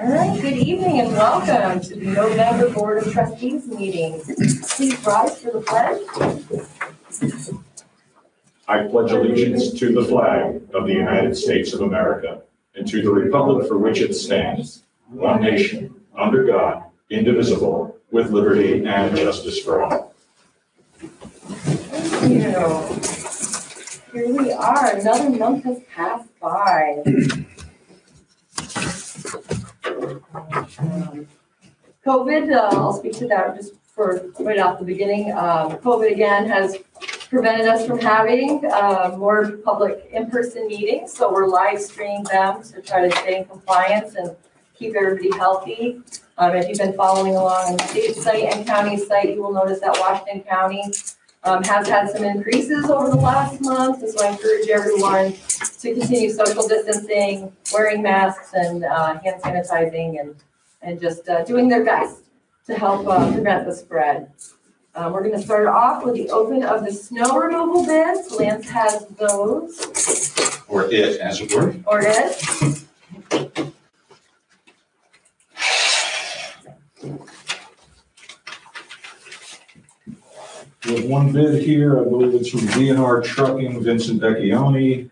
All right, good evening and welcome to the November Board of Trustees meeting. Please rise for the pledge. I pledge allegiance to the flag of the United States of America and to the republic for which it stands, one nation, under God, indivisible, with liberty and justice for all. Thank you. Here we are, another month has passed by. COVID, uh, I'll speak to that just for, right off the beginning. Um, COVID again has prevented us from having uh, more public in-person meetings, so we're live streaming them to try to stay in compliance and keep everybody healthy. Um, If you've been following along on the state site and county site, you will notice that Washington County um, has had some increases over the last month, so I encourage everyone to continue social distancing, wearing masks and uh, hand sanitizing and, and just uh, doing their best to help uh, prevent the spread. Uh, We're gonna start off with the open of the snow removal bids. Lance has those, Or it, as it were. or it We have one bid here, I believe it's from DNR Trucking, Vincent Vecchione.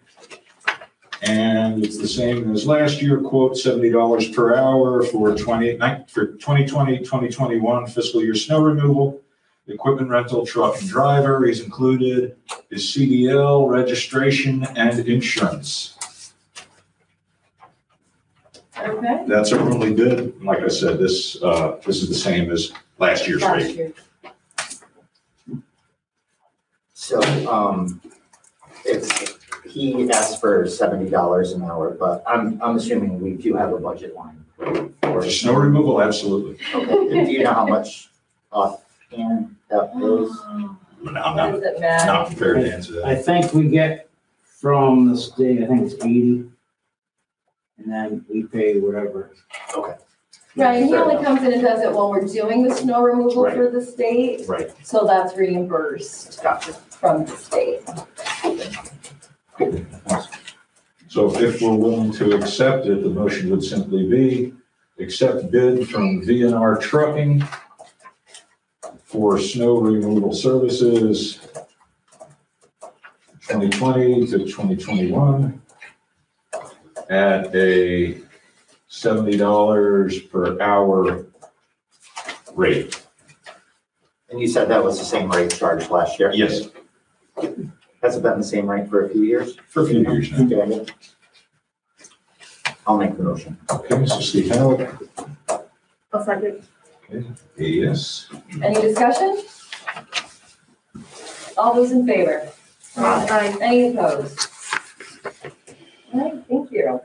And it's the same as last year, quote seventy dollars per hour for twenty, for 2020, 2021 fiscal year snow removal. Equipment rental, truck and driver is included, is CDL, registration and insurance. Okay. That's our only bid. Like I said, this, uh, this is the same as last year's Last rate. year. So, um, it's, he asked for seventy dollars an hour, but I'm, I'm assuming we do have a budget line. for For snow removal, absolutely. Okay, do you know how much offhand that was? Oh, I'm What not, does it matter? not prepared to answer that. I that. think we get from the state, I think it's eighty. And then we pay whatever. Okay right, he only comes in and does it while we're doing the snow removal Right. for the state, Right, so that's reimbursed gotcha. From the state. So if we're willing to accept it, the motion would simply be accept bid from VNR Trucking for snow removal services 2020 to 2021 at a $70 per hour rate. And you said that was the same rate charged last year? Yes, Has it been the same rate for a few years? for a few years now. Okay. I'll make the motion. Okay, so Steve Howard, A second. yes. Any discussion? All those in favor? Aye. Any opposed? All right, thank you.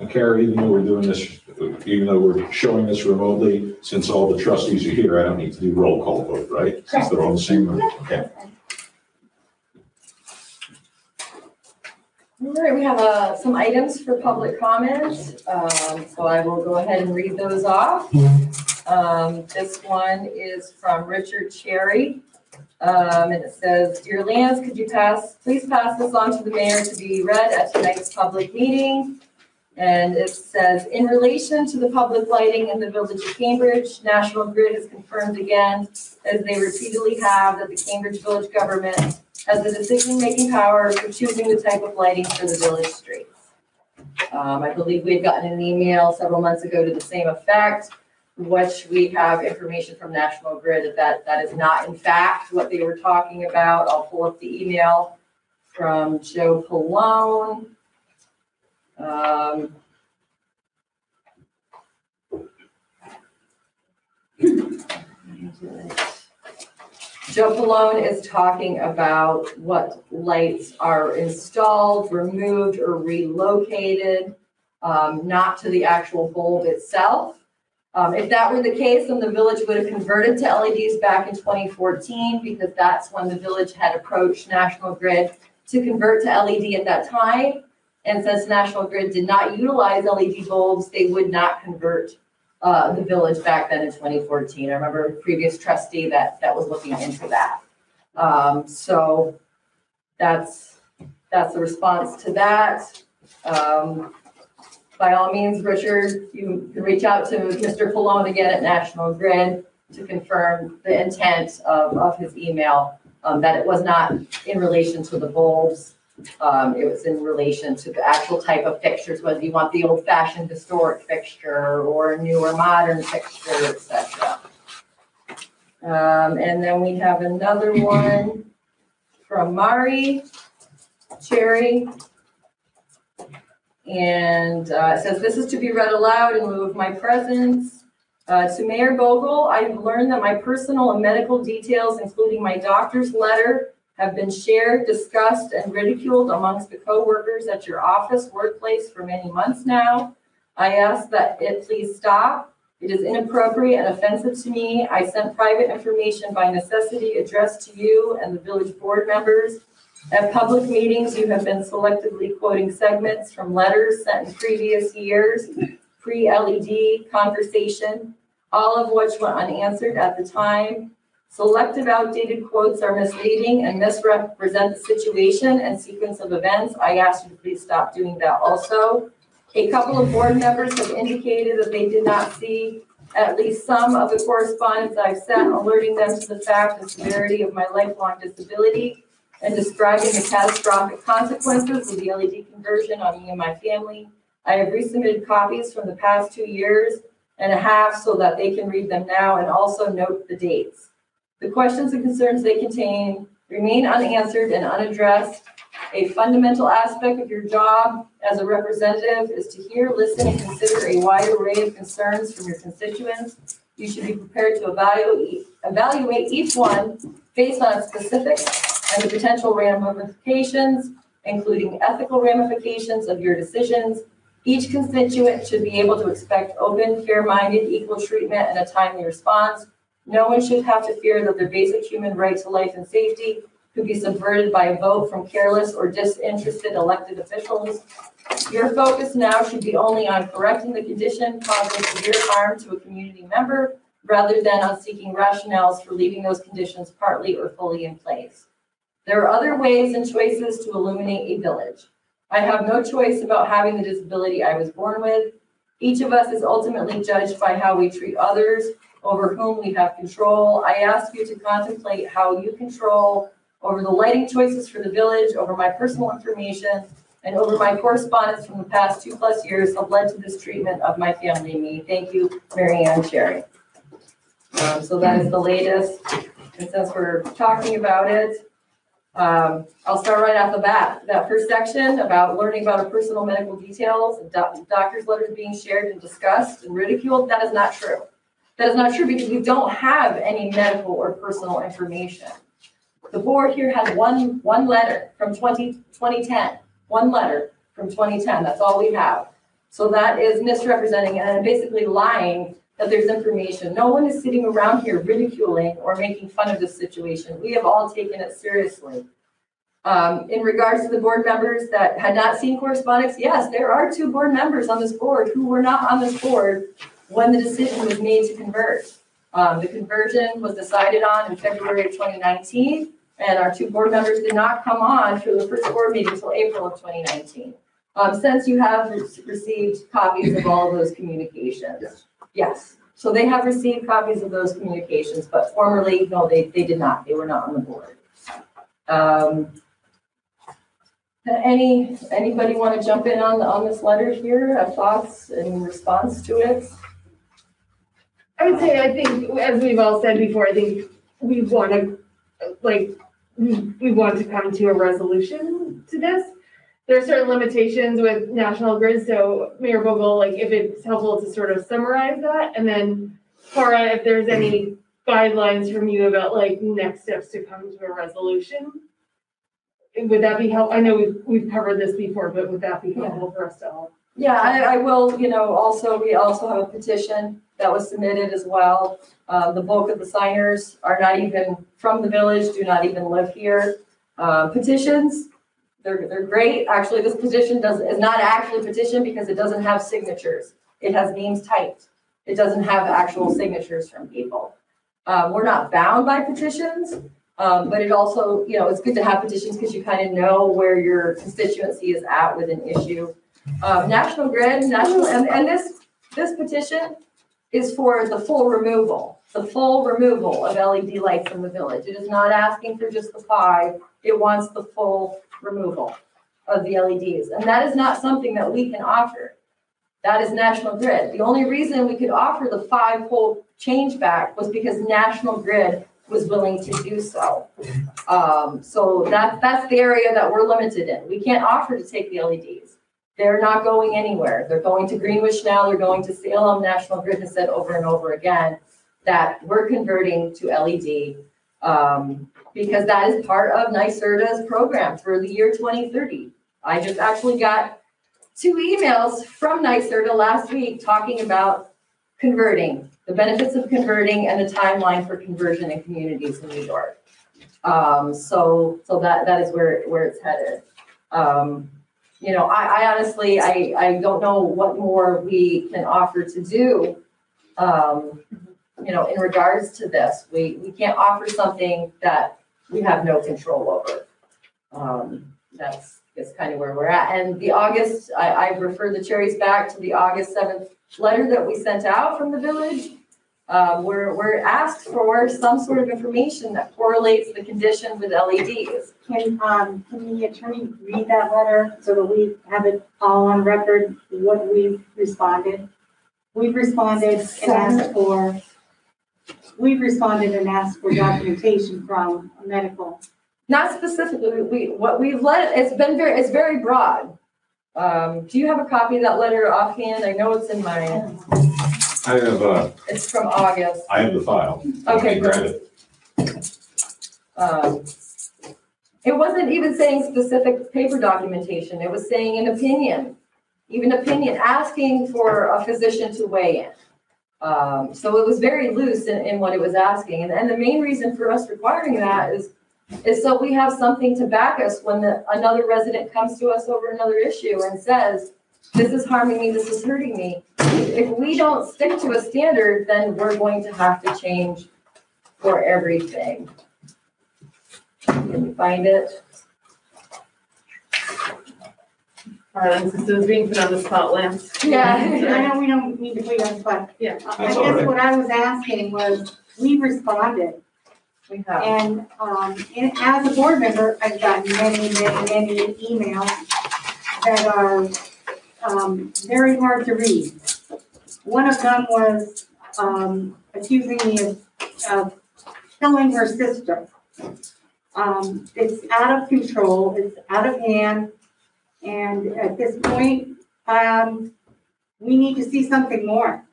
And Carrie, even though we're doing this, even though we're showing this remotely, since all the trustees are here, I don't need to do roll call vote, right? Since they're all in the same room. Okay. All right, we have uh, some items for public comment, um, so I will go ahead and read those off. Um, This one is from Richard Cherry, um, and it says, "Dear Lance, could you pass, please pass this on to the mayor to be read at tonight's public meeting?" And it says, "In relation to the public lighting in the village of Cambridge, National Grid has confirmed again, as they repeatedly have, that the Cambridge Village government has the decision-making power for choosing the type of lighting for the village streets. Um, I believe we had gotten an email several months ago to the same effect, which we have information from National Grid that that, that is not in fact what they were talking about. I'll pull up the email from Joe Polone. Um, Joe Polone is talking about what lights are installed, removed, or relocated, um, not to the actual bulb itself. Um, if that were the case, then the village would have converted to LEDs back in 2014 because that's when the village had approached National Grid to convert to LED at that time. And since National Grid did not utilize LED bulbs, they would not convert uh, the village back then in 2014. I remember a previous trustee that, that was looking into that. Um, so that's that's the response to that. Um, by all means, Richard, you can reach out to Mr. Colon again at National Grid to confirm the intent of, of his email, um, that it was not in relation to the bulbs. Um, it was in relation to the actual type of fixtures, whether you want the old fashioned historic fixture or a newer modern fixture, etc. Um, and then we have another one from Mari Cherry. And, uh, it says, this is to be read aloud in lieu of my presence. Uh, to Mayor Vogel, I've learned that my personal and medical details, including my doctor's letter, have been shared, discussed, and ridiculed amongst the coworkers at your office workplace for many months now. I ask that it please stop. It is inappropriate and offensive to me. I sent private information by necessity addressed to you and the village board members. At public meetings, you have been selectively quoting segments from letters sent in previous years, pre-LED conversation, all of which went unanswered at the time. Selective outdated quotes are misleading and misrepresent the situation and sequence of events. I ask you to please stop doing that also. A couple of board members have indicated that they did not see at least some of the correspondence I've sent alerting them to the fact and severity of my lifelong disability and describing the catastrophic consequences of the LED conversion on me and my family. I have resubmitted copies from the past two years and a half so that they can read them now and also note the dates. The questions and concerns they contain remain unanswered and unaddressed. A fundamental aspect of your job as a representative is to hear, listen, and consider a wide array of concerns from your constituents. You should be prepared to evaluate, each one based on its specifics and the potential ramifications, including ethical ramifications of your decisions. Each constituent should be able to expect open, fair-minded, equal treatment and a timely response. No one should have to fear that their basic human right to life and safety could be subverted by a vote from careless or disinterested elected officials. Your focus now should be only on correcting the condition causing severe harm to a community member rather than on seeking rationales for leaving those conditions partly or fully in place. There are other ways and choices to illuminate a village. I have no choice about having the disability I was born with. Each of us is ultimately judged by how we treat others over whom we have control. I ask you to contemplate how you control over the lighting choices for the village, over my personal information, and over my correspondence from the past two plus years have led to this treatment of my family and me. Thank you, Mary Ann Cherry. Um, so that is the latest, and since we're talking about it, um, I'll start right off the bat. That first section about learning about our personal medical details, doc- doctor's letters being shared and discussed and ridiculed, that is not true. That is not true because we don't have any medical or personal information. The board here has one, one letter from 20 2010. one letter from twenty ten, that's all we have. So that is misrepresenting and basically lying that there's information. No one is sitting around here ridiculing or making fun of this situation. We have all taken it seriously. Um, in regards to the board members that had not seen correspondence, yes, there are two board members on this board who were not on this board when the decision was made to convert. Um, the conversion was decided on in February of twenty nineteen, and our two board members did not come on for the first board meeting until April of twenty nineteen. Um, since you have re- received copies of all of those communications. Yes. Yes, so they have received copies of those communications, but formerly, no, they, they did not, they were not on the board. Um, Any, anybody want to jump in on, on this letter here, have thoughts in response to it? I would say, I think, as we've all said before, I think we want to, like, we, we want to come to a resolution to this. There are certain limitations with National Grid, so Mayor Vogel, like, if it's helpful to sort of summarize that, and then Cora, if there's any guidelines from you about like next steps to come to a resolution. Would that be help, I know we've, we've covered this before, but would that be helpful for us to all? Yeah, I, I will, you know, also, we also have a petition that was submitted as well. Uh, the bulk of the signers are not even from the village, do not even live here. Uh, petitions, they're, they're great. Actually, this petition does, is not actually a petition because it doesn't have signatures. It has names typed. It doesn't have actual signatures from people. Uh, we're not bound by petitions. Um, but it also, you know, it's good to have petitions because you kind of know where your constituency is at with an issue. Um, National Grid, National, and, and this, this petition is for the full removal, the full removal of LED lights in the village. It is not asking for just the five, it wants the full removal of the LEDs. And that is not something that we can offer. That is National Grid. The only reason we could offer the five pole change back was because National Grid was willing to do so. Um, so that, that's the area that we're limited in. We can't offer to take the LEDs. They're not going anywhere. They're going to Greenwich now, they're going to Salem. National Grid has said over and over again that we're converting to LED. Um, because that is part of NYSERDA's program for the year twenty thirty. I just actually got two emails from NYSERDA last week talking about converting, the benefits of converting and the timeline for conversion in communities in New York. Um, so, so that, that is where, where it's headed. Um, you know, I, I honestly, I, I don't know what more we can offer to do. Um, you know, in regards to this, we, we can't offer something that we have no control over. Um, that's, that's kind of where we're at. And the August, I, I refer the cherries back to the August seventh letter that we sent out from the village. Um, we're, we're asked for some sort of information that correlates the condition with LEDs. Can, um, can the attorney read that letter so that we have it all on record, what we've responded? We've responded and asked for, we've responded and asked for documentation from a medical. Not specifically, we, what we've let, it's been very, it's very broad. Um, do you have a copy of that letter offhand? I know it's in my, I have, uh, it's from August. I have the file. Okay, Grab great. it. Um, It wasn't even saying specific paper documentation, it was saying an opinion, even opinion, asking for a physician to weigh in. Um, so it was very loose in, in what it was asking, and, and the main reason for us requiring that is, is so we have something to back us when the, another resident comes to us over another issue and says, this is harming me, this is hurting me. If we don't stick to a standard, then we're going to have to change for everything. Can you find it? Harlan, since it was being put on the spot last. I know we don't need to put you on the spot. Yeah. I That's all guess right. what I was asking was, we responded, We have. and, um, and as a board member, I've gotten many, many, many emails that are, um, very hard to read. One of them was, um, accusing me of, of killing her sister. Um, it's out of control, it's out of hand, and at this point, um, we need to see something more.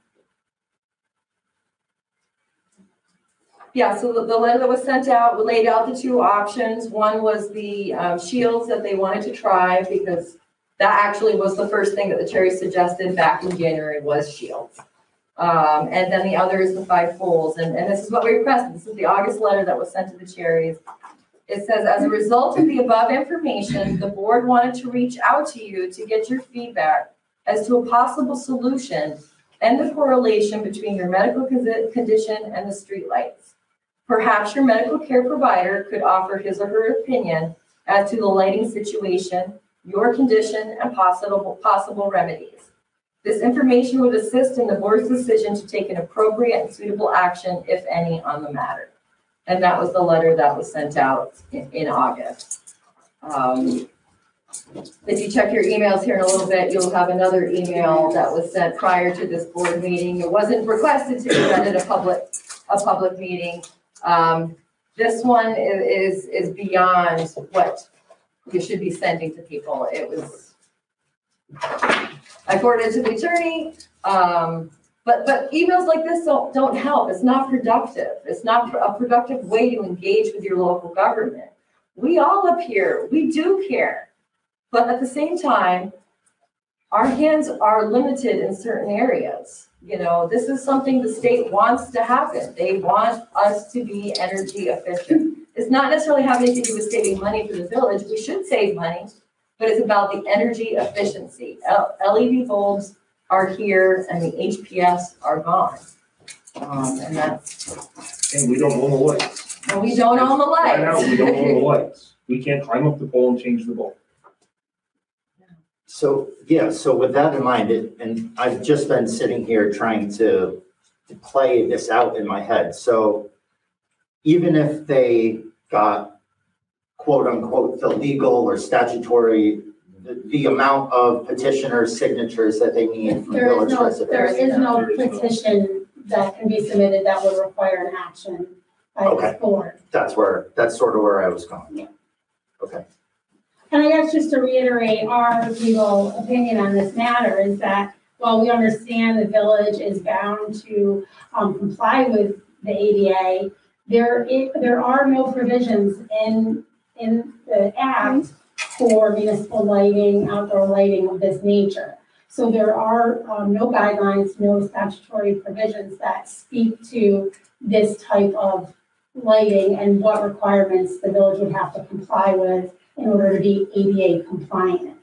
Yeah, so the, the letter that was sent out laid out the two options. One was the um, shields that they wanted to try because that actually was the first thing that the Cherry suggested back in January was shields. Um, and then the other is the five poles, and, and this is what we requested. This is the August letter that was sent to the Cherries. It says, as a result of the above information, the board wanted to reach out to you to get your feedback as to a possible solution and the correlation between your medical condition and the streetlights. Perhaps your medical care provider could offer his or her opinion as to the lighting situation, your condition, and possible, possible remedies. This information would assist in the board's decision to take an appropriate and suitable action, if any, on the matter. And that was the letter that was sent out in, in August. Um, If you check your emails here in a little bit, you'll have another email that was sent prior to this board meeting. It wasn't requested to be read at a public, a public meeting. Um, this one is, is beyond what you should be sending to people. It was, I forwarded to the attorney, um, but, but emails like this don't, don't help. It's not productive. It's not a productive way to engage with your local government. We all up here, we do care. But at the same time, our hands are limited in certain areas. You know, this is something the state wants to happen. They want us to be energy efficient. It's not necessarily having to do with saving money for the village. We should save money, but it's about the energy efficiency. L- LED bulbs are here and the HPS are gone. Um, and that's, And we don't own the lights. And we don't own the Right now, we don't own the lights. lights. We can't climb up the pole and change the bulb. So, yeah, so with that in mind, it- and I've just been sitting here trying to to play this out in my head. So even if they got quote unquote the legal or statutory, the, the amount of petitioner signatures that they need from There is village no, residents. there is no There is no- petition that can be submitted that would require an action by Okay. this board. That's where, that's sort of where I was going. Okay, And I guess just to reiterate, our legal opinion on this matter is that while we understand the village is bound to um, comply with the ADA, there, i- there are no provisions in, in the act for municipal lighting, outdoor lighting of this nature. So there are um, no guidelines, no statutory provisions that speak to this type of lighting and what requirements the village would have to comply with in order to be ADA compliant.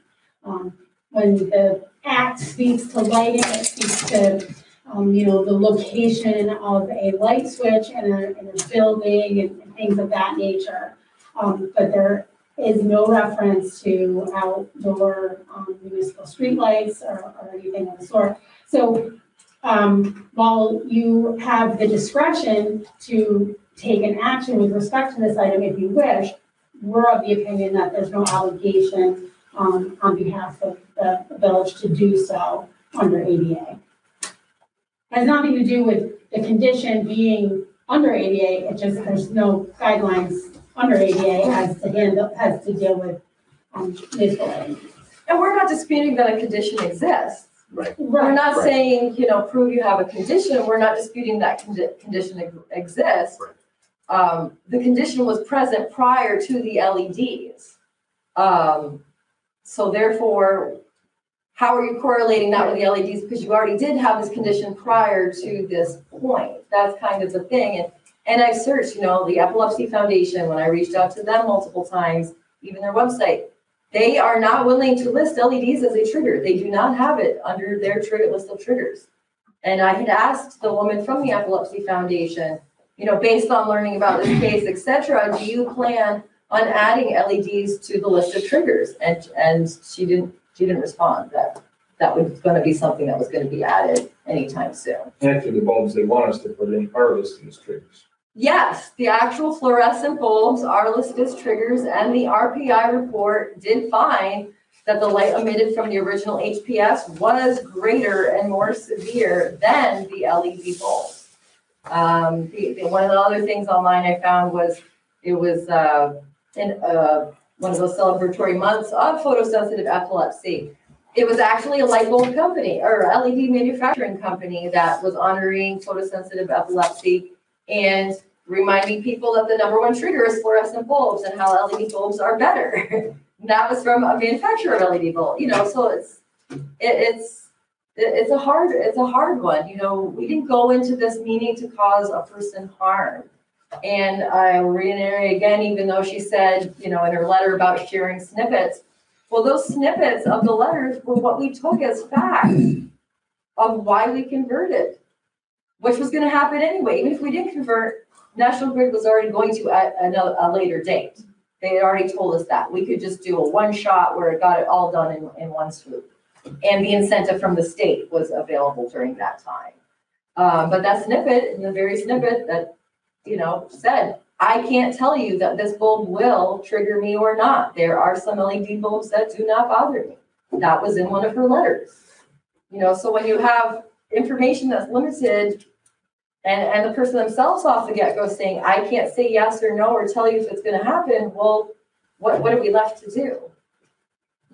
Um, When the act speaks to lighting, it speaks to, um, you know, the location of a light switch in a, in a building and things of that nature. Um, But there is no reference to outdoor um, municipal streetlights or, or anything of the sort. So um, while you have the discretion to take an action with respect to this item if you wish, we're of the opinion that there's no obligation um, on behalf of the village to do so under ADA. Has nothing to do with the condition being under ADA, it just, there's no guidelines under ADA as to handle, has to deal with um, municipal lighting. And we're not disputing that a condition exists. right. We're not Right. saying, you know, prove you have a condition, we're not disputing that condi- condition ex- exists. Right. Um, the condition was present prior to the LEDs. Um, so therefore, how are you correlating that with the LEDs? Because you already did have this condition prior to this point. That's kind of the thing. And, and I searched, you know, the Epilepsy Foundation, when I reached out to them multiple times, even their website, they are not willing to list LEDs as a trigger. They do not have it under their trigger list of triggers. And I had asked the woman from the Epilepsy Foundation, you know, based on learning about this case, et cetera, do you plan on adding LEDs to the list of triggers? And, and she didn't, she didn't respond that that was gonna be something that was gonna be added anytime soon. Actually, the bulbs they want us to put in are listed as triggers. Yes, the actual fluorescent bulbs are listed as triggers and the RPI report did find that the light emitted from the original HPS was greater and more severe than the LED bulbs. Um, the, the- one of the other things online I found was, it was, uh, in, uh, one of those celebratory months of photosensitive epilepsy. It was actually a light bulb company or LED manufacturing company that was honoring photosensitive epilepsy and reminding people that the number one trigger is fluorescent bulbs and how LED bulbs are better. That was from a manufacturer of LED bulb, you know, so it's, it, it's, it- it's a hard, it's a hard one, you know, we didn't go into this meaning to cause a person harm. And I will reiterate again, even though she said, you know, in her letter about sharing snippets, well, those snippets of the letters were what we took as fact of why we converted which was gonna happen anyway, even if we didn't convert, National Grid was already going to at another, a later date. They had already told us that, we could just do a one shot where it got it all done in, in one swoop. And the incentive from the state was available during that time. Uh, but that snippet, the very snippet that, you know, said, I can't tell you that this bulb will trigger me or not. There are some LED bulbs that do not bother me. That was in one of her letters. You know, so when you have information that's limited and, and the person themselves off the get-go saying, I can't say yes or no or tell you if it's gonna happen, well, what, what are we left to do?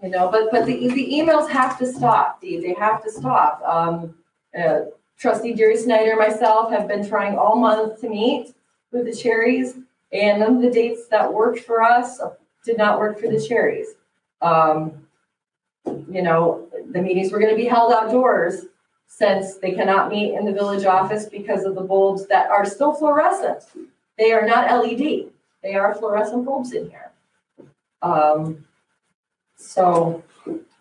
You know, but, but the, the emails have to stop, Dee, they have to stop. Um, uh, trustee Jerry Snyder, myself have been trying all month to meet with the Cherries. And none of the dates that worked for us did not work for the Cherries. Um, you know, the meetings were gonna be held outdoors since they cannot meet in the village office because of the bulbs that are still fluorescent. They are not LED, they are fluorescent bulbs in here. Um, so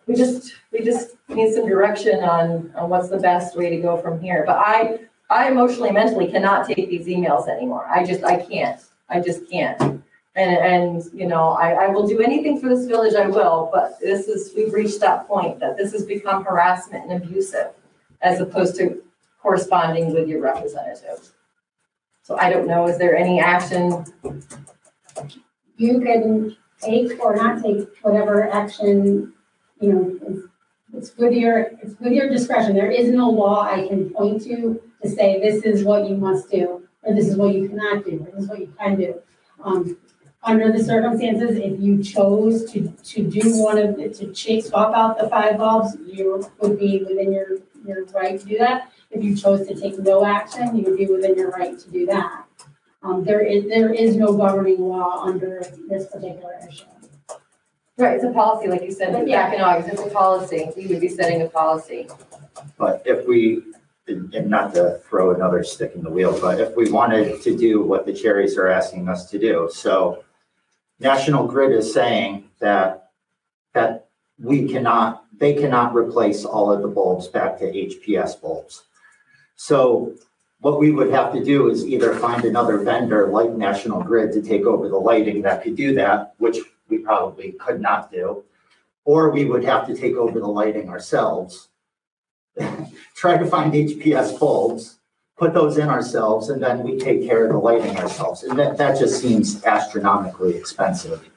we just, we just need some direction on, on what's the best way to go from here. But I, I emotionally, mentally cannot take these emails anymore. I just, I can't. I just can't. And, and, you know, I, I will do anything for this village, I will, but this is, we've reached that point that this has become harassment and abusive as opposed to corresponding with your representative. So I don't know, is there any action? You can take or not take whatever action, you know, it's- it's with your, it's with your discretion. There is no law I can point to to say this is what you must do, or this is what you cannot do, or this is what you can do. Um, under the circumstances, if you chose to, to do one of, the- to chase, swap out the five bulbs, you would be within your, your right to do that. If you chose to take no action, you would be within your right to do that. Um, there is, there is no governing law under this particular issue. Right, it's a policy, like you said, back in August, it's a policy, we would be setting a policy. But if we, and not to throw another stick in the wheel, but if we wanted to do what the cherries are asking us to do, so National Grid is saying that, that we cannot, they cannot replace all of the bulbs back to HPS bulbs. So what we would have to do is either find another vendor like National Grid to take over the lighting that could do that, which we probably could not do. Or we would have to take over the lighting ourselves try to find HPS bulbs, put those in ourselves, and then we take care of the lighting ourselves. And that, that just seems astronomically expensive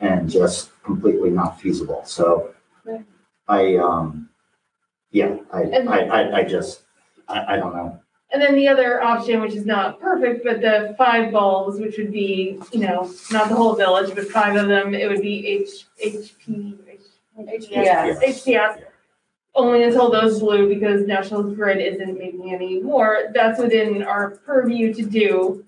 and just completely not feasible. So I, um, yeah, I, I, I, I just, I, I don't know. And then the other option, which is not perfect, but the five bulbs, which would be, you know, not the whole village, but five of them, it would be H, HP, HPS. HPS. Only until those blue because National Grid isn't making any more. That's within our purview to do.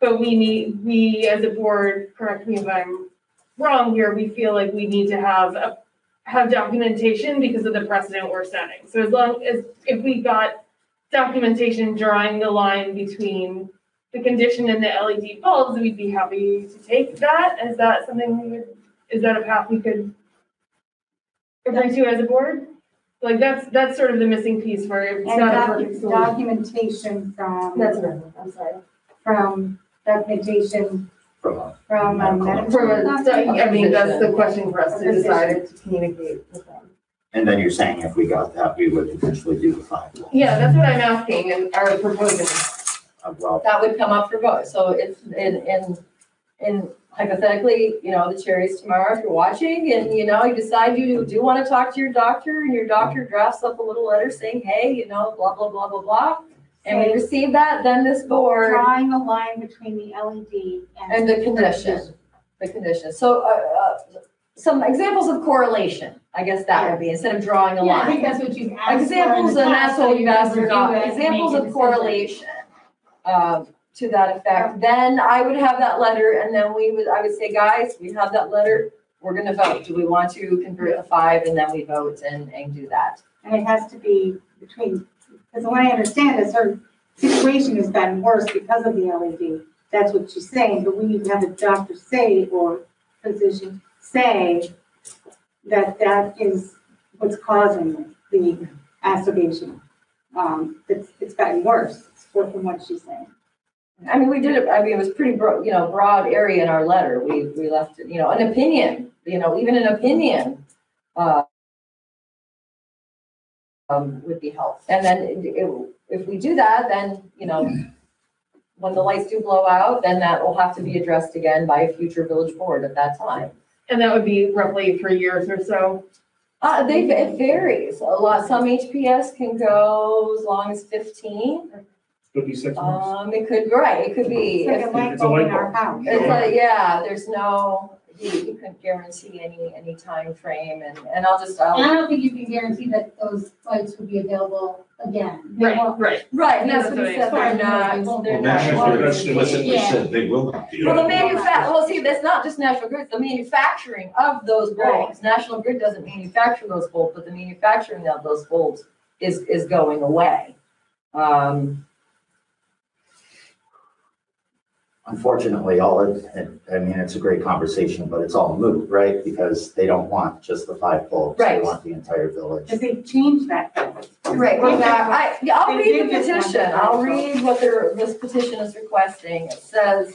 But we need, we as a board, correct me if I'm wrong here, we feel like we need to have a, have documentation because of the precedent we're setting. So as long as, if we got documentation drawing the line between the condition and the LED bulbs, we'd be happy to take that. Is that something we would, is that a path we could agree to as a board? Like, that's, that's sort of the missing piece where it's And not a docu- perfect solution. documentation from, That's another, I'm sorry. from, documentation From a- from a medical. From a, so, I mean, that's the question for us to decide to communicate with them. And then you're saying if we got that, we would potentially do the five. bulbs. Yeah, that's what I'm asking and are proposing. Uh, Well, That would come up for vote, so it's in, in, in hypothetically, you know, the cherries tomorrow, if you're watching and, you know, you decide you do want to talk to your doctor and your doctor drafts up a little letter saying, hey, you know, blah, blah, blah, blah, blah. And we receive that, then this board Drawing a line between the LED and. and the condition, the condition. So, uh, uh, some examples of correlation, I guess that would be, instead of drawing a Yeah, I think line. that's what you've asked for in Examples, the and past, that's so what you you've asked for, not, review it and examples make a of decision. correlation. um, to that effect, then I would have that letter and then we would, I would say, guys, we have that letter. We're gonna vote. Do we want to convert the five? And then we vote and, and do that. And it has to be between, because way I understand is her situation has gotten worse because of the LED. That's what she's saying, but we need to have a doctor say or physician say that that is what's causing the aggravation. Um, it's, it's gotten worse, from what she's saying. I mean, we did it, I mean, it was pretty broad, you know, broad area in our letter. We, we left it, you know, an opinion, you know, even an opinion, uh, um, would be helpful. And then it- it- if we do that, then, you know, when the lights do blow out, then that will have to be addressed again by a future village board at that time. And that would be roughly three years or so. Uh, they, it varies. A lot, some HPS can go as long as fifteen. Could be six months. Um, it could, right, it could be. It's like if- a light It's a bulb in light our house. It's like, yeah, there's no, he, he couldn't guarantee any, any time frame, and, and I'll just, And I'll, I don't think you can guarantee that those lights would be available again. They Right, won't- right. right, and that's what he said, they're not, Well, they're Well, not. National Grid explicitly Yeah. said they will not do Well, the that. manufa, well, see, that's not just National Grid, the manufacturing of those bulbs. National Grid doesn't manufacture those bulbs, but the manufacturing of those bulbs is, is going away. Um, unfortunately, all it, and- I mean, it's a great conversation, but it's all moot, right? Because they don't want just the five bulbs. They Right. want the entire village. Because they changed that. Right, well, now, I, yeah, I'll They read did the just want petition, the I'll five read what their, this petition is requesting. It says,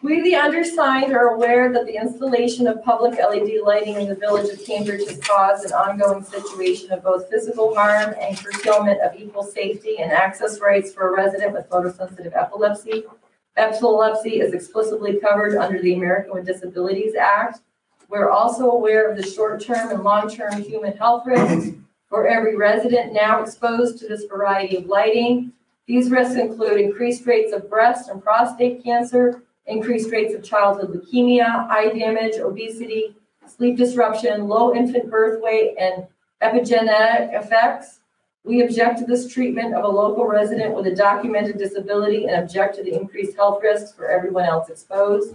We, the undersigned, are aware that the installation of public LED lighting in the village of Cambridge has caused an ongoing situation of both physical harm and curtailment of equal safety and access rights for a resident with photosensitive epilepsy. Epilepsy is explicitly covered under the American with Disabilities Act. We're also aware of the short-term and long-term human health risks for every resident now exposed to this variety of lighting. These risks include increased rates of breast and prostate cancer, increased rates of childhood leukemia, eye damage, obesity, sleep disruption, low infant birth weight, and epigenetic effects. We object to this treatment of a local resident with a documented disability and object to the increased health risks for everyone else exposed.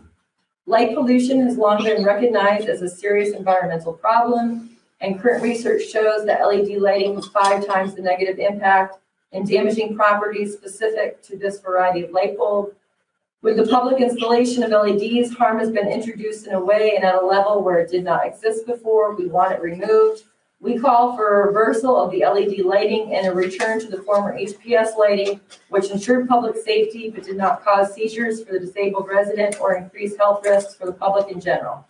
Light pollution has long been recognized as a serious environmental problem, and current research shows that LED lighting has five times the negative impact and damaging properties specific to this variety of light bulb. With the public installation of LEDs, harm has been introduced in a way and at a level where it did not exist before. We want it removed. We call for a reversal of the LED lighting and a return to the former HPS lighting, which ensured public safety but did not cause seizures for the disabled resident or increase health risks for the public in general.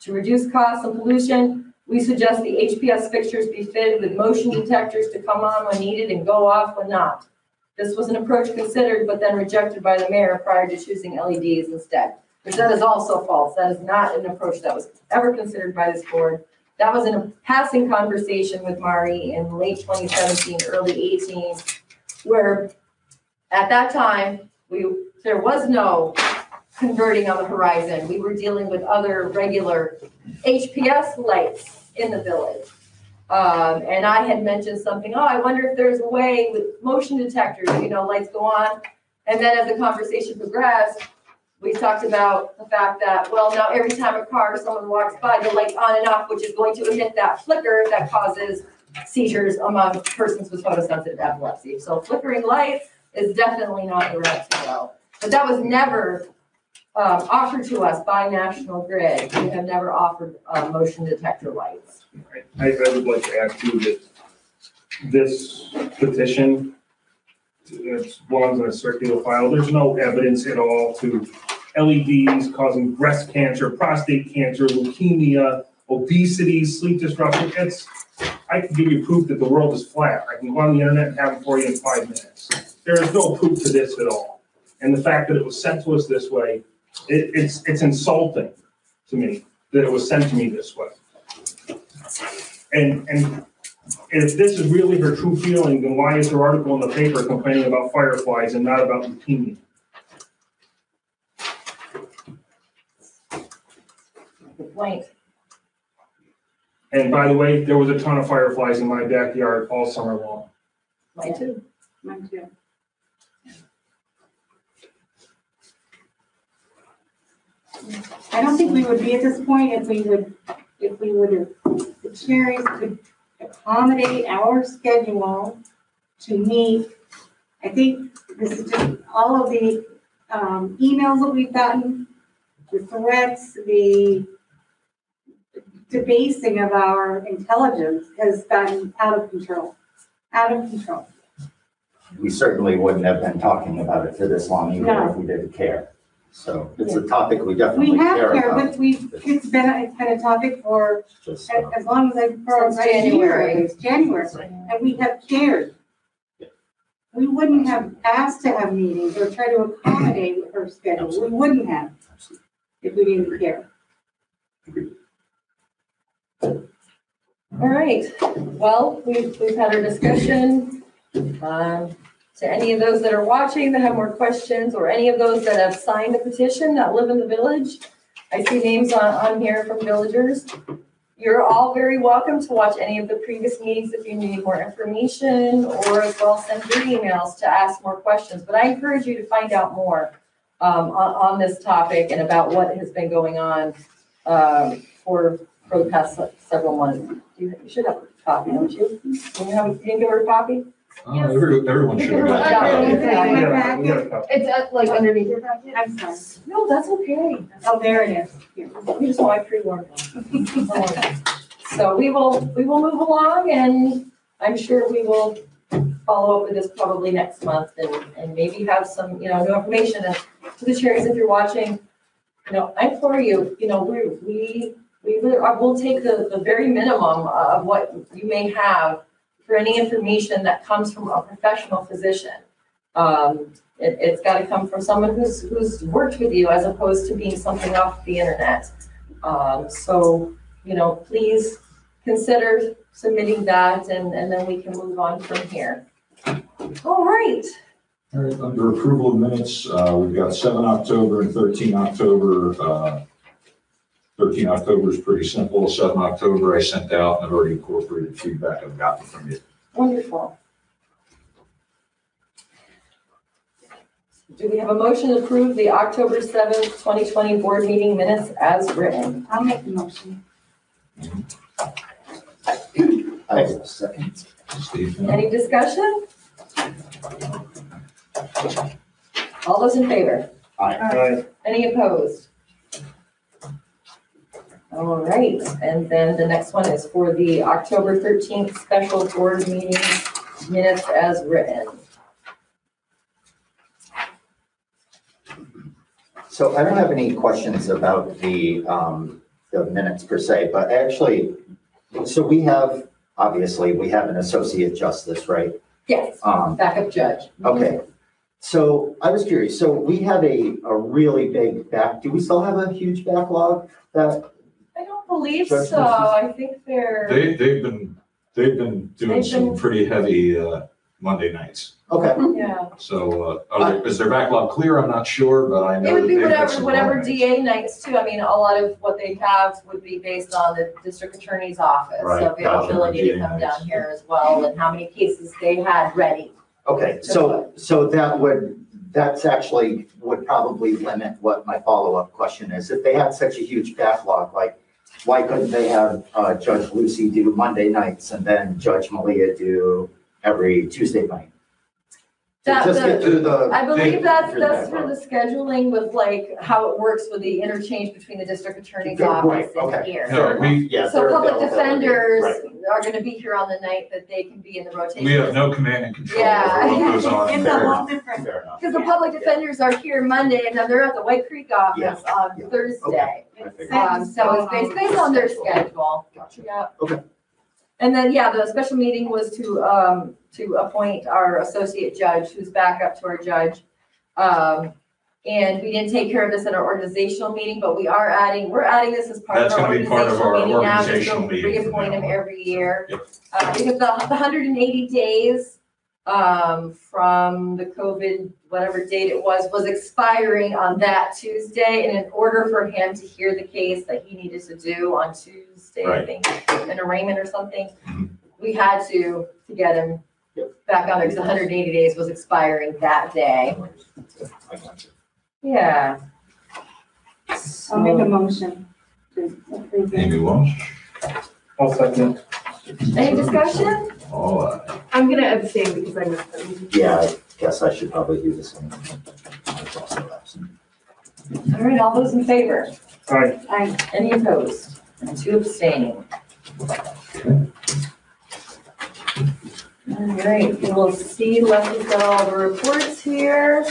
To reduce costs and pollution, we suggest the HPS fixtures be fitted with motion detectors to come on when needed and go off when not. This was an approach considered but then rejected by the mayor prior to choosing LEDs instead, which that is also false. That is not an approach that was ever considered by this board. That was in a passing conversation with Mari in late 2017, early 18, where at that time, we, there was no converting on the horizon. We were dealing with other regular HPS lights in the village. Um, and I had mentioned something, oh, I wonder if there's a way with motion detectors, you know, lights go on. And then as the conversation progressed, we talked about the fact that, well, now every time a car, or someone walks by, the light's on and off, which is going to emit that flicker that causes seizures among persons with photosensitive epilepsy. So flickering light is definitely not the route to go. But that was never um, offered to us by National Grid. We have never offered uh, motion detector lights. I, I would like to add too that this petition, it belongs in a circular file. There's no evidence at all to LEDs causing breast cancer, prostate cancer, leukemia, obesity, sleep disruption. It's, I can give you proof that the world is flat. I can go on the internet and have it for you in five minutes. There is no proof to this at all. And the fact that it was sent to us this way, it, it's, it's insulting to me that it was sent to me this way. And, and if this is really her true feeling, then why is her article in the paper complaining about fireflies and not about leukemia? Good point. And by the way, there was a ton of fireflies in my backyard all summer long. Mine too. Mine too. I don't think we would be at this point if we would, if we would have, the Cherries could accommodate our schedule to meet. I think this is just all of the um, emails that we've gotten, the threats, the debasing of our intelligence has gotten out of control, out of control. We certainly wouldn't have been talking about it for this long either No. if we didn't care. So it's a topic we definitely We have care care, about. but we've, it's been, it's been a topic for Just, as, uh, as long as I've, for Since a year, January. it's January, and we have cared. We wouldn't have asked to have meetings or try to accommodate her schedule, we wouldn't have if we didn't care. All right, well, we've, we've had our discussion. Um, To any of those that are watching that have more questions, or any of those that have signed the petition that live in the village, I see names on, on here from villagers. You're all very welcome to watch any of the previous meetings if you need more information, or as well send your emails to ask more questions. But I encourage you to find out more um, on, on this topic and about what has been going on um, for, for the past several months. You should have a copy, don't you? Do you have, you give her a copy? Uh, every- Everyone should have. got it. Yeah. We got a- we got a couple. It's uh, like underneath your packet. I'm sorry. No, that's okay. Oh, there it is. Here. You just want my pre-warned one. So we will, we will move along and I'm sure we will follow up with this probably next month and, and maybe have some, you know, new information. And to the chairs, if you're watching, you know, I implore you, you know, we, we, we will, I will take the, the very minimum of what you may have for any information that comes from a professional physician. Um, it, it's gotta come from someone who's, who's worked with you as opposed to being something off the internet. Um, so, you know, please consider submitting that and, and then we can move on from here. All right, All right, under approval of minutes, uh, we've got seven October and thirteen October. Uh, Thirteen October is pretty simple. Seven October I sent out and I've already incorporated feedback I've gotten from you. wonderful. Do we have a motion to approve the October seventh, twenty twenty board meeting minutes as written? I'll make the motion. Mm-hmm. I will second. Steve? no? Any discussion? All those in favor? Aye. Any opposed? All right, and then the next one is for the October thirteenth special board meeting minutes as written. So I don't have any questions about the, um, the minutes per se, but actually, so we have, obviously, we have an associate justice, right? Yes, Um, backup judge. okay. So I was curious, so we have a, a really big back, do we still have a huge backlog that, believe Judge so, I think they're, They, they've been, they've been doing They've some been- pretty heavy, uh, Monday nights. okay, yeah. So, uh, are there- is their backlog clear? I'm not sure, but I know. It would that be they've had whatever, some whatever long nights. DA nights too, I mean, a lot of what they have would be based on the district attorney's office. Right, gotcha, Availability to come nights. down here as well, and how many cases they had ready. okay, so, so that would, that's actually, would probably limit what my follow-up question is. If they had such a huge backlog, like, why couldn't they have, uh, Judge Lucy do Monday nights and then Judge Malia do every Tuesday night? To That- Just get the- through the. I believe that's, through that's for the scheduling with like how it works with the interchange between the district attorney's Right, office and okay. here. No, we, Yeah, So their public availability, defenders right. are gonna be here on the night that they can be in the rotation. we have no command and control Yeah. over what goes on It's a there. whole different, Fair enough. Because the public defenders are here Monday and then they're at the White Creek office on yeah. Thursday. I figured. Um, so it's based, based on their schedule. Gotcha. Yeah. Okay. And then, yeah, the special meeting was to, um, to appoint our associate judge, who's back up to our judge. Um, and we didn't take care of this at our organizational meeting, but we are adding, we're adding this as part of That's our gonna be part of our organizational meeting now, just organizational meeting from reappoint him now on. every year. Yep. Uh, because the, the hundred and eighty days, um, from the COVID, whatever date it was, was expiring on that Tuesday. And in order for him to hear the case that he needed to do on Tuesday, I Right. think, an arraignment or something, Mhm. we had to, to get him. Back on there, because hundred and eighty days was expiring that day. I gotcha. Yeah. I'll make a motion to approve it. Amy Walsh, I'll second. Any discussion? all right. I'm gonna abstain because I missed them. Yeah, I guess I should probably do the same. I was also absent. All right, all those in favor? Aye. I, Any opposed? And two abstaining. All right, we'll see, Leslie's got all the reports here.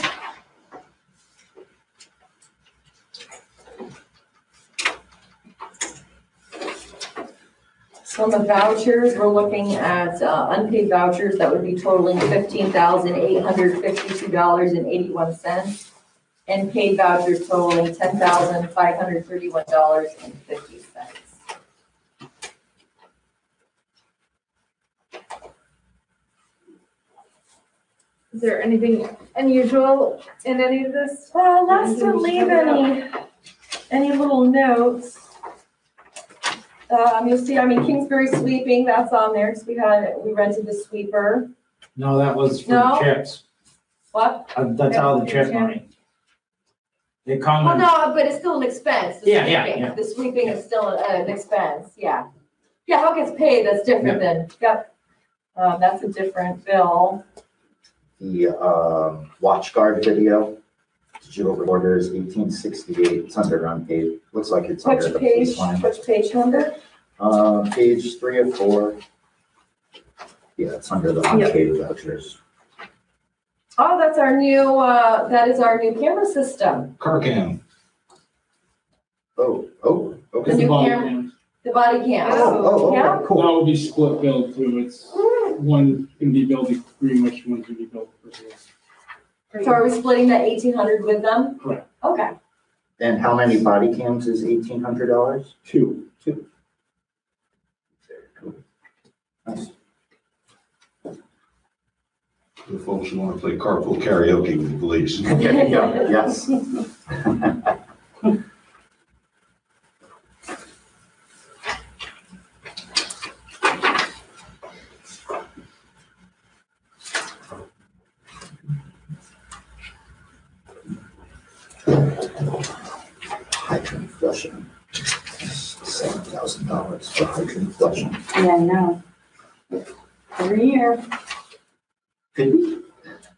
So on the vouchers, we're looking at uh, unpaid vouchers that would be totaling fifteen thousand eight hundred fifty-two dollars and eighty-one cents. And paid vouchers totaling ten thousand five hundred thirty-one dollars and fifty cents. Is there anything unusual in any of this? Well, let's not leave any, any little notes. Um, you'll see, I mean, Kingsbury sweeping, that's on there, because we had, we rented the sweeper. No, that was for No? the chips. What? Uh, That's all the chip money. They come Well, and, no, but it's still an expense, the Yeah, yeah, sweeping. yeah. The sweeping is still an expense, yeah. Yeah, how it gets paid, that's different than, yep. Um, that's a different bill. The, um, watch guard video, digital orders, eighteen sixty-eight, it's under on page. looks like it's under Which the page, police line. which page number? Uh, page three or four. Yeah, it's under the unpaid vouchers. Oh, that's our new, uh, that is our new camera system. Car cam, Oh, oh, The okay. new Body cam- cams. The body cam. Oh, oh, Yeah. okay, cool. That will be split billed too. It's mm. one can be billed pretty much, one can be billed for free. So are we splitting that eighteen hundred with them? Correct. Okay. And how many body cams is eighteen hundred dollars? Two. Nice. The folks who want to play carpool karaoke with the police. There you yes. Hydrant flushing. Seven thousand dollars for hydrant flushing. Yeah, I know. Every year. Could we?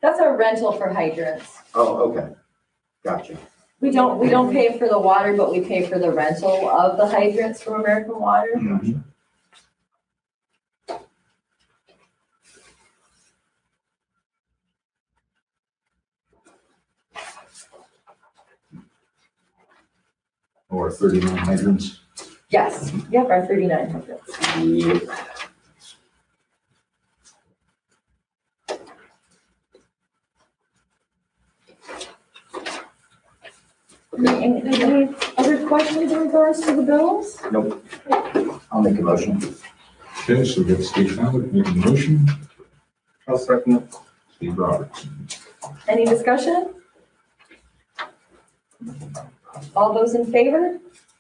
That's our rental for hydrants. Oh, okay. Gotcha. We don't, we don't pay for the water, but we pay for the rental of the hydrants from American Water. Gotcha. Or thirty-nine hydrants. Yes, yep, our thirty-nine hydrants. Yep. Any, any other questions in regards to the bills? Nope. I'll make a motion. Okay, so we got Steve Fowler making a motion, I'll second it. Steve Robertson. Any discussion? All those in favor?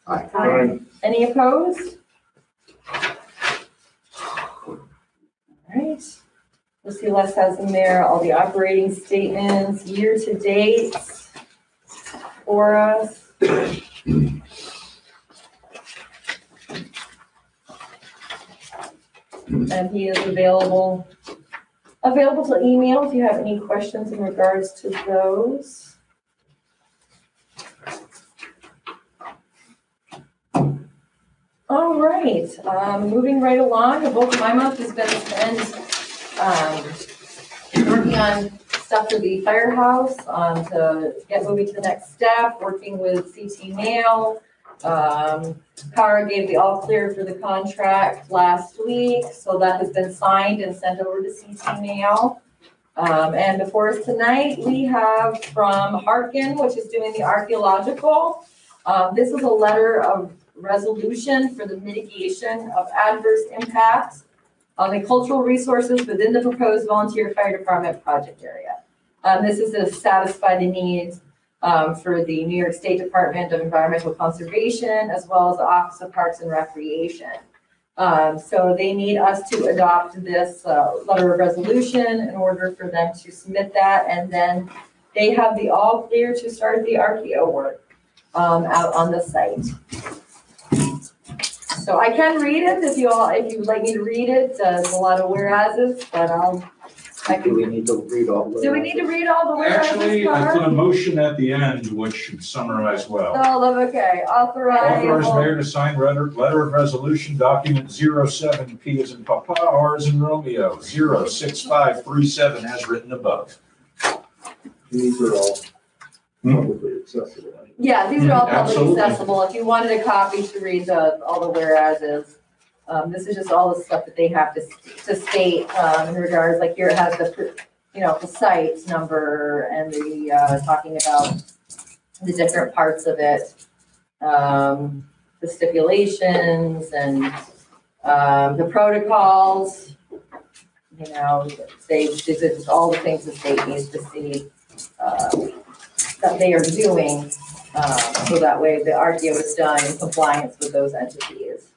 Aye. Any opposed? Alright, Lucy Les has in there all the operating statements, year-to-date for us. And he is available, available to email if you have any questions in regards to those. All right, um, moving right along, the bulk of my month has been spent, um, working on stuff for the firehouse, um, to get moving to the next step, working with CT Male. Um, Kara gave the all clear for the contract last week, so that has been signed and sent over to CT Male. Um, and before us tonight, we have from Hartgen, which is doing the archaeological. Uh, this is a letter of resolution for the mitigation of adverse impacts on the cultural resources within the proposed volunteer fire department project area. Um, this is to satisfy the needs, um, for the New York State Department of Environmental Conservation, as well as the Office of Parks and Recreation. Um, so they need us to adopt this, uh, letter of resolution in order for them to submit that, and then they have the all clear to start the RPO work, um, out on the site. So I can read it if you all, if you'd like me to read it, uh, there's a lot of whereases, but I'll, I Do can, we need to read all the? do we need to read all the whereases, Actually, I put a motion at the end which should summarize well. All of, okay, authorize. Authorize mayor to sign letter, letter of resolution document 07 P as in Papa, R as in Romeo, 06537 as written above. These are all Hmm? publicly accessible. Yeah, these are all publicly Absolutely. accessible. If you wanted a copy to read the, all the whereases, um, this is just all the stuff that they have to, to state, um, in regards, like here it has the, you know, the site number and the, uh, talking about the different parts of it. Um, the stipulations and, um, the protocols. You know, they, this is all the things the state needs to see, uh, that they are doing, um, so that way the RTO is done in compliance with those entities.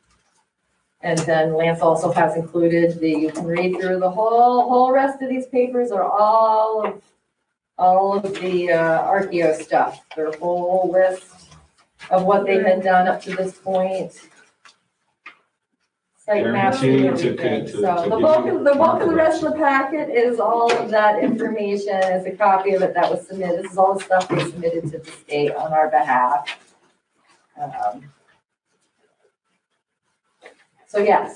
And then Lance also has included the, you can read through the whole, whole rest of these papers are all of, all of the, uh, RTO stuff, their whole list of what they had done up to this point. Site and to- everything, to- so to the give bulk you of, the bulk of the rest of the packet is all of that information, is a copy of it that was submitted, this is all the stuff we submitted to the state on our behalf. Um, So yes.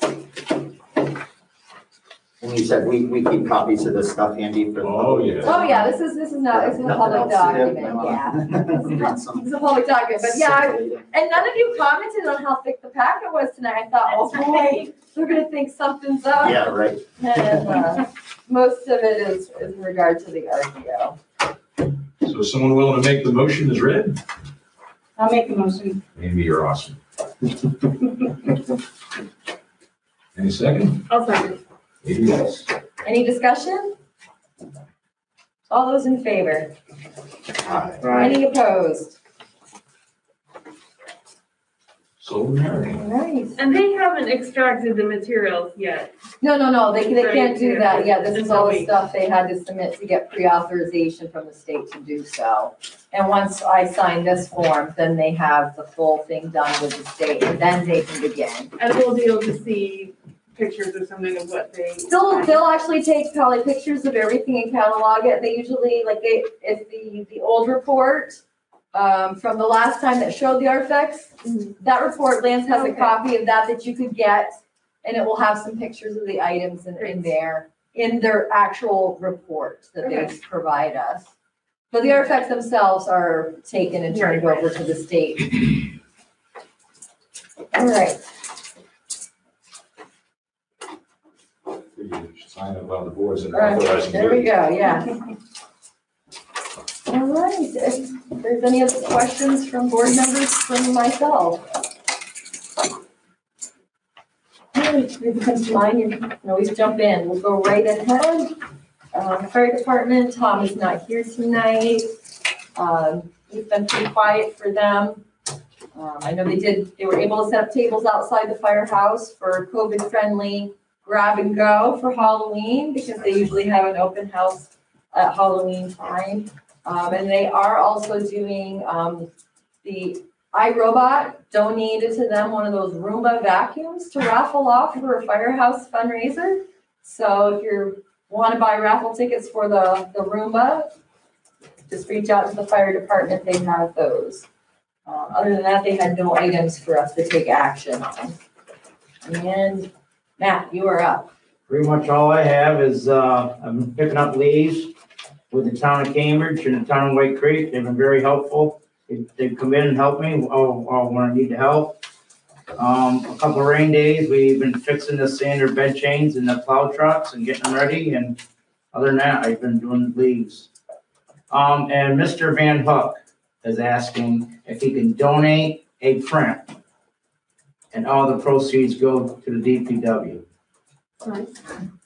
And you said we, we keep copies of this stuff handy for. the Oh, public. yeah. Oh, yeah, this is, this is not, this is a Nothing public else to do. document, yeah. Read some It's a public document, but yeah, I- and none of you commented on how thick the packet was tonight. I thought, oh boy, they're gonna think something's up. Yeah, right. And, uh, most of it is is in regard to the RPO. So someone willing to make the motion is read? I'll make the motion. Amy, you're awesome. Any second? I'll second. Maybe yes. Any discussion? All those in favor? Any opposed? So Mary. All right. And they haven't extracted the materials yet. No, no, no, they, they can't do that. Yeah, this is all the stuff they had to submit to get pre-authorization from the state to do so. And once I sign this form, then they have the full thing done with the state, and then they can begin. And we'll be able to see pictures or something of what they. They'll, they'll actually take probably pictures of everything and catalog it. They usually, like, they, if the, the old report, um, from the last time that showed the artifacts, Mhm. that report, Lance has a Okay. copy of that that you could get, and it will have some pictures of the items in, in there, in their actual report that they Okay. provide us. But the artifacts themselves are taken and turned over to the state. All right, You Sign it while the board's right, authorizing. there we you. go, yeah. All right, if there's any other questions from board members from myself? If it comes to mind, you can always jump in. We'll go right ahead. Um, fire department, Tom is not here tonight. Um, we've been pretty quiet for them. Um, I know they did, they were able to set up tables outside the firehouse for COVID-friendly grab and go for Halloween because they usually have an open house at Halloween time. Um, and they are also doing, um, the iRobot donated to them one of those Roomba vacuums to raffle off for a firehouse fundraiser. So if you want to buy raffle tickets for the, the Roomba, just reach out to the fire department, they have those. Uh, other than that, they had no items for us to take action on. And Matt, you are up. Pretty much all I have is, uh, I'm picking up leaves with the town of Cambridge and the town of White Creek. They've been very helpful. They, they've come in and helped me, oh, oh, when I need the help. Um, a couple of rain days, we've been fixing the sander bed chains and the plow trucks and getting them ready, and other than that, I've been doing leaves. Um, and Mr. Van Hook is asking if he can donate a print, and all the proceeds go to the DPW.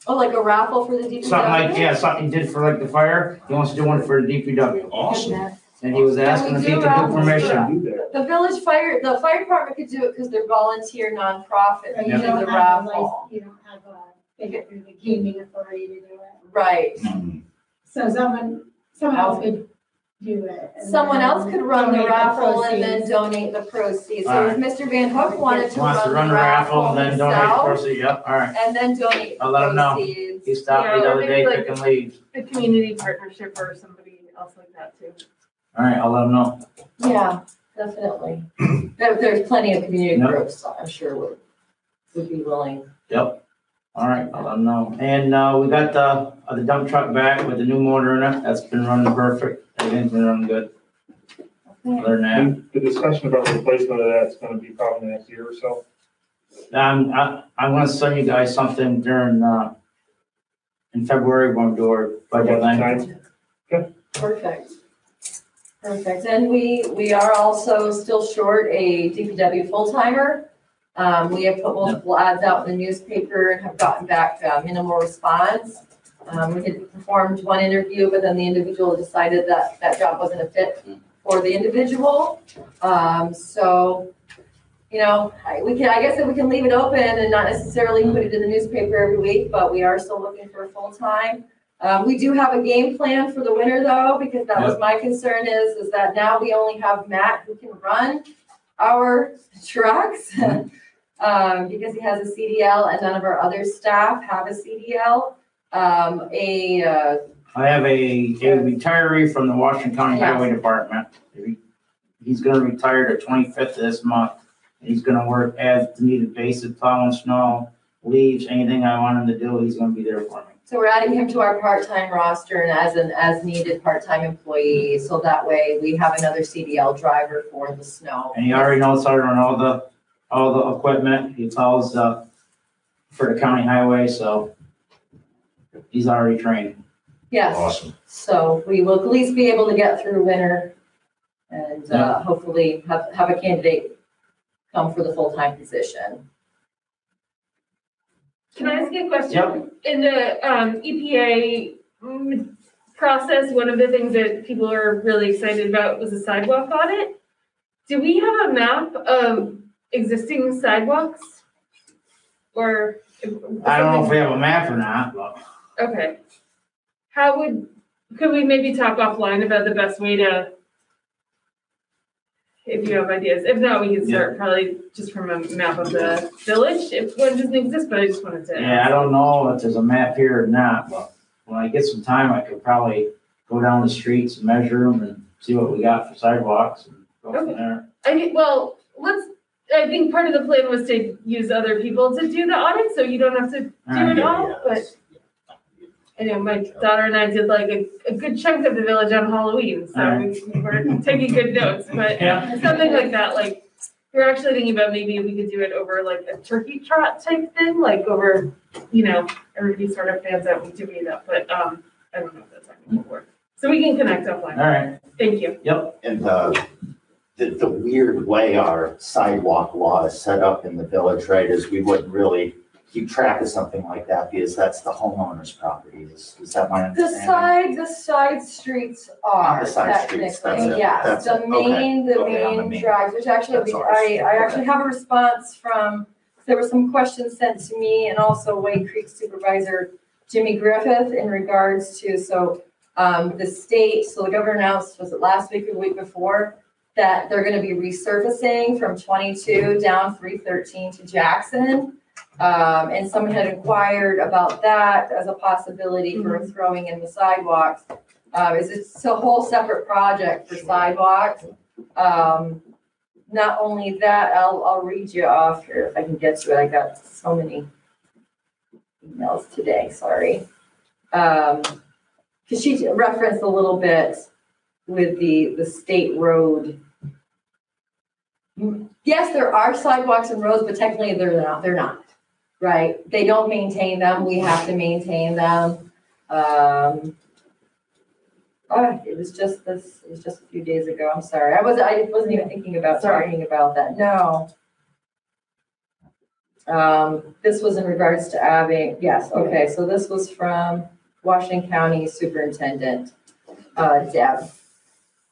Oh, like a raffle for the DPW? Something like, yeah, something he did for like the fire, he wants to do one for the DPW. Awesome. And he was asking if he could do permission. Do that. The village fire, the fire department could do it because they're volunteer nonprofit, But they you do don't the have a raffle. you don't have a, they get through the gaming authority to do it. Right. Mm-hmm. So someone, someone else could do it. and Someone else could run the donate raffle and then proceeds. donate the proceeds. So if Mr. Van Hook wanted to Wants to run the raffle and then donate the himself proceeds, yep, all right. and then donate the I'll let him know. proceeds. He stopped me the other day maybe like- picking leaves. A community partnership or somebody else like that too. All right, I'll let him know. Yeah, definitely. There, there's plenty of community Yep. groups, I'm sure would, would be willing. Yep. All right, I'll let him know. And, uh, we got the, uh, the dump truck back with the new motor in it. That's been running perfect. Everything's been running good. Other than And the discussion about replacement of that's gonna be probably next year or so. that, um, I, I'm gonna send you guys something during, uh, in February, when we do our budget About the line. time. Perfect. Perfect. And we, we are also still short a DPW full-timer. Um, we have put multiple ads out in the newspaper and have gotten back uh, minimal response. Um, we had performed one interview, but then the individual decided that that job wasn't a fit for the individual. Um, so, you know, I, we can, I guess that we can leave it open and not necessarily put it in the newspaper every week, but we are still looking for a full-time. Um, we do have a game plan for the winter though, because that was my concern is, is that now we only have Matt who can run our trucks. Um, because he has a CDL and none of our other staff have a CDL. Um, a, uh, I have a, a retiree from the Washington County Yes. Highway Department. He- He's gonna retire the twenty-fifth of this month. He's gonna work as needed basis, plowing snow, leaves, anything I want him to do, he's gonna be there for me. So we're adding him to our part-time roster and as an as-needed part-time employee, so that way we have another CDL driver for the snow. And he already knows how to run all the, all the equipment, he calls, uh, for the county highway, so he's already trained. Yes, Awesome. so we will at least be able to get through winter and uh, hopefully have, have a candidate come for the full-time position. Can I ask you a question? Yep. In the um, EPA mm, process, one of the things that people are really excited about was a sidewalk audit. Do we have a map of existing sidewalks? Or? if- I don't know if we have a map or not, but Okay. How would, could we maybe talk offline about the best way to? If you have ideas, if not, we can start probably just from a map of the village, if one doesn't exist, but I just wanted to. yeah, I don't know if there's a map here or not, but when I get some time, I could probably go down the streets and measure them and see what we got for sidewalks and go from Okay. there. I mean, well, let's, I think part of the plan was to use other people to do the audit, so you don't have to do Alright. it all, but. I know my daughter and I did like a, a good chunk of the village on Halloween, so we we were taking good notes, but Yeah. something like that, like. We're actually thinking about maybe we could do it over like a turkey trot type thing, like over, you know, everybody sort of fans out with doing that, but, um, I don't know if that's going to work. So we can connect offline, Alright, thank you. yep, And the, the, the weird way our sidewalk law is set up in the village, right, is we wouldn't really keep track of something like that because that's the homeowner's property. Is, is that my The understanding? side, the side streets are the side streets, that's it, yes, that's the it, okay, main, the okay, on the main main. drives, which actually, That's we- ours, I, I actually have a response from, there were some questions sent to me and also White Creek Supervisor Jimmy Griffith in regards to, so, um, the state, so the governor announced, was it last week or the week before, that they're gonna be resurfacing from twenty-two down three thirteen to Jackson. Um, and someone had inquired about that as a possibility for throwing in the sidewalks. Uh, it's, it's a whole separate project for sidewalks. Um, not only that, I'll, I'll read you off here if I can get to it. I got so many emails today, sorry. Um, cause she referenced a little bit with the, the state road. Yes, there are sidewalks and roads, but technically they're not, they're not right? They don't maintain them, we have to maintain them. Um, oh, it was just this, it was just a few days ago, I'm sorry, I wasn't, I wasn't even thinking about Sorry. talking about that, no. Um, this was in regards to Abby, yes, okay, so this was from Washington County Superintendent, uh, Deb.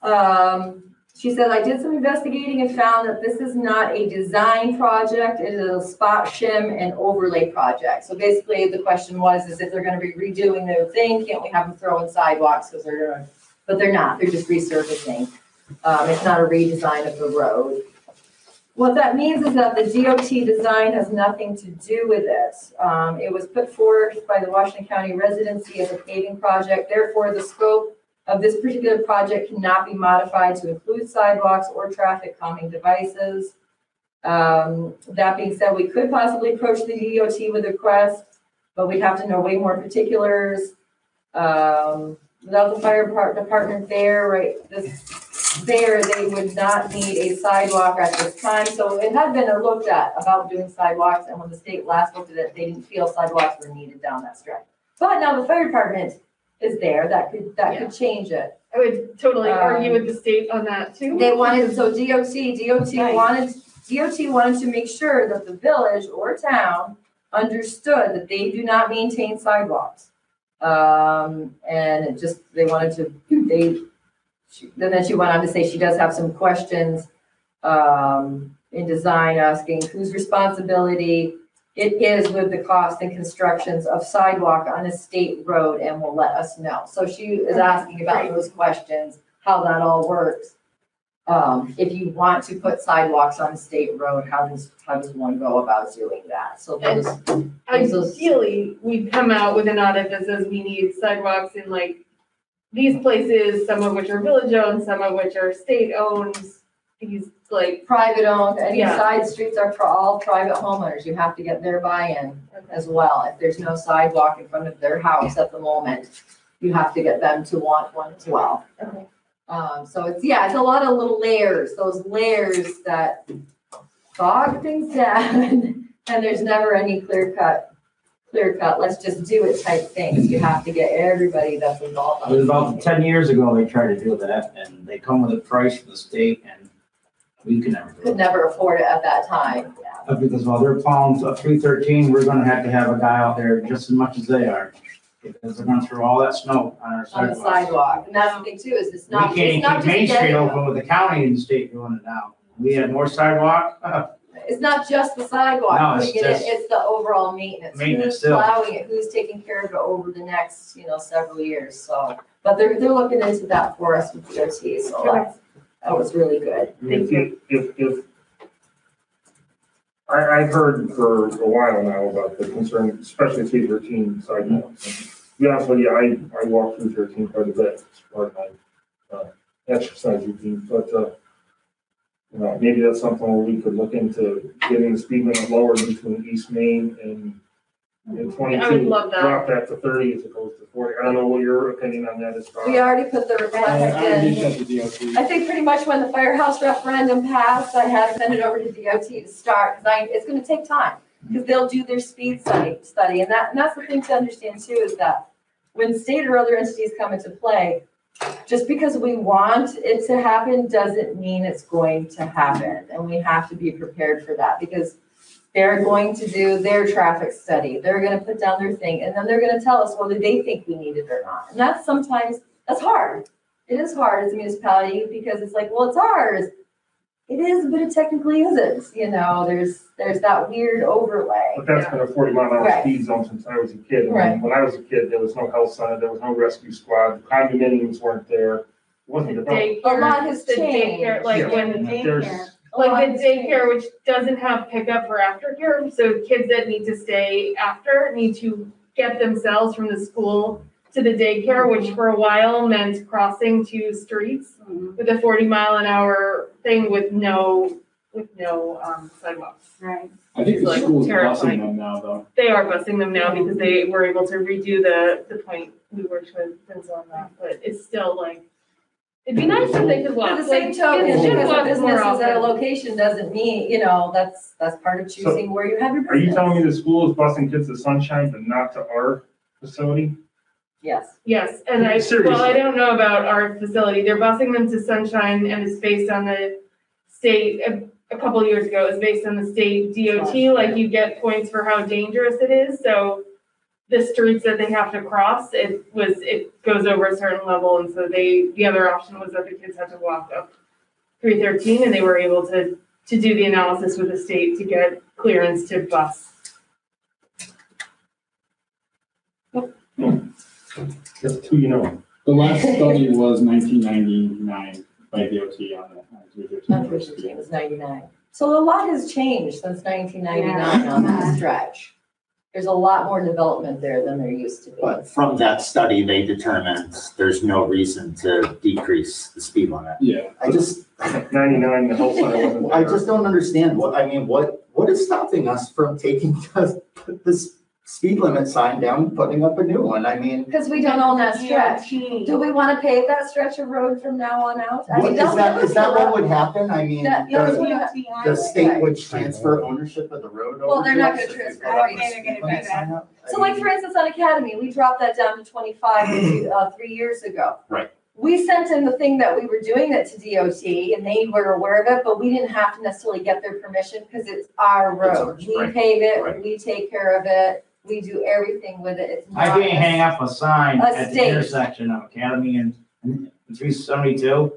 Um, she said, I did some investigating and found that this is not a design project, it is a spot shim and overlay project. So basically, the question was, is if they're gonna be redoing their thing, can't we have them throw in sidewalks, because they're gonna, but they're not, they're just resurfacing. Um, it's not a redesign of the road. What that means is that the DOT design has nothing to do with it. Um, it was put forth by the Washington County Residency as a paving project, therefore the scope of this particular project cannot be modified to include sidewalks or traffic calming devices. Um, that being said, we could possibly approach the DOT with a request, but we'd have to know way more particulars. Um, without the fire depart- department there, right, this, there, they would not need a sidewalk at this time. So it had been looked at about doing sidewalks, and when the state last looked at it, they didn't feel sidewalks were needed down that stretch. But now the fire department is there, that could, that could change it. I would totally argue Um, with the state on that too. They wanted, so DOT, DOT wanted, DOT wanted to make sure that the village or town understood that they do not maintain sidewalks. Um, and it just, they wanted to, they, she- then she went on to say she does have some questions, um, in design, asking whose responsibility it is with the cost and constructions of sidewalk on a state road and will let us know. So she is asking about those questions, how that all works. Um, if you want to put sidewalks on a state road, how does, how does one go about doing that? So those, Ideally, we'd come out with an audit that says we need sidewalks in like these places, some of which are village owned, some of which are state owned. he's like, Private owned, any Yeah. side streets are for all private homeowners, you have to get their buy-in as well. If there's no sidewalk in front of their house at the moment, you have to get them to want one as well. Okay. Um, so it's, yeah, it's a lot of little layers, those layers that bog things down. And there's never any clear cut, clear cut, let's just do it type things. You have to get everybody that's involved. It was about ten years ago they tried to do that, and they come with a price from the state, and we can never do Could it. never afford it at that time, yeah. Uh, Because while they're plowing up three thirteen, we're gonna have to have a guy out there just as much as they are. Because they're going through all that snow on our on the sidewalks. sidewalk. And that's the thing too, is it's We not, can't it's even not keep just Main Street getting, open with the county and the state doing it now. We had more sidewalk, it's not just the sidewalk No, it's putting it in, just it's the overall maintenance. maintenance Who's still. plowing it, who's taking care of it over the next, you know, several years, so. But they're, they're looking into that for us with DOT, so that's, that was really good. If, if, if, if, I, I've heard for a while now about the concern, especially three thirteen sidewalks. And To be honest with you, I, I walk through thirteen quite a bit, it's part of my, uh, exercise routine, but, uh, you know, maybe that's something where we could look into getting the speed limit lower between East Main and, and twenty-two. I would love that. Drop that to thirty as opposed to forty. I don't know what your opinion on that is, Bob. We already put the I request I in. reached out to DOT. I think pretty much when the firehouse referendum passed, I had to send it over to DOT to start, because I, it's gonna take time. Because they'll do their speed study, study, and that, and that's the thing to understand too, is that when state or other entities come into play, just because we want it to happen doesn't mean it's going to happen, and we have to be prepared for that, because they're going to do their traffic study, they're gonna put down their thing, and then they're gonna tell us whether they think we need it or not, and that's sometimes, that's hard. It is hard as a municipality because it's like, well, it's ours. It is, but it technically isn't, you know, there's, there's that weird overlay. But that's been a forty mile an hour Right. speed zone since I was a kid. And Right. When I was a kid, there was no health center, there was no rescue squad, the condominiums weren't there. It wasn't The developed. A lot daycare, has the changed. daycare, like Yeah. when, There's, like the daycare, which doesn't have pickup or aftercare, so kids that need to stay after need to get themselves from the school to the daycare, which for a while meant crossing two streets with a forty mile an hour thing with no, with no, um, sidewalks. Right. I think the Like school's terrifying. busing them now, though. They are busing them now because they were able to redo the, the point, we worked with Vince on that, but it's still like, it'd be nice if they could walk, At the like, same kids token, should because a walk business is at a often. location doesn't mean, you know, that's, that's part of choosing where you have your are you business. telling me the school is busing kids to Sunshine but not to our facility? Yes. Yes, and I, well, I don't know about our facility, they're busing them to Sunshine and it's based on the state, a, a couple years ago, it was based on the state DOT, like you get points for how dangerous it is, so the streets that they have to cross, it was, it goes over a certain level, and so they, the other option was that the kids had to walk up three thirteen, and they were able to, to do the analysis with the state to get clearance to bus. That's two you know. The last study was nineteen ninety-nine by DOT on the, on three thirteen. Not three fifteen, it was ninety-nine. So a lot has changed since nineteen ninety-nine on that stretch. There's a lot more development there than there used to be. But from that study, they determined there's no reason to decrease the speed limit. Yeah. I just, Ninety-nine, the health center wasn't I there. just don't understand what, I mean, what, what is stopping us from taking the, this speed limit sign down, putting up a new one? I mean, Because we don't own that stretch. Do we want to pave that stretch of road from now on out? I what, mean, is don't that, give is us that the- what would happen? I mean, That- yeah, the, that's what- the state would transfer ownership of the road over Well, they're to not us gonna if we transfer put up a everything. speed They're gonna limit do sign up? I So like mean, for instance, on Academy, we dropped that down to twenty-five, uh, three years ago. Right. We sent in the thing that we were doing it to DOT and they were aware of it, but we didn't have to necessarily get their permission because it's our It's road. We right, pave it, right. we take care of it, we do everything with it. It's I not. can't hang up a sign A at the state. intersection of Academy and three seventy-two.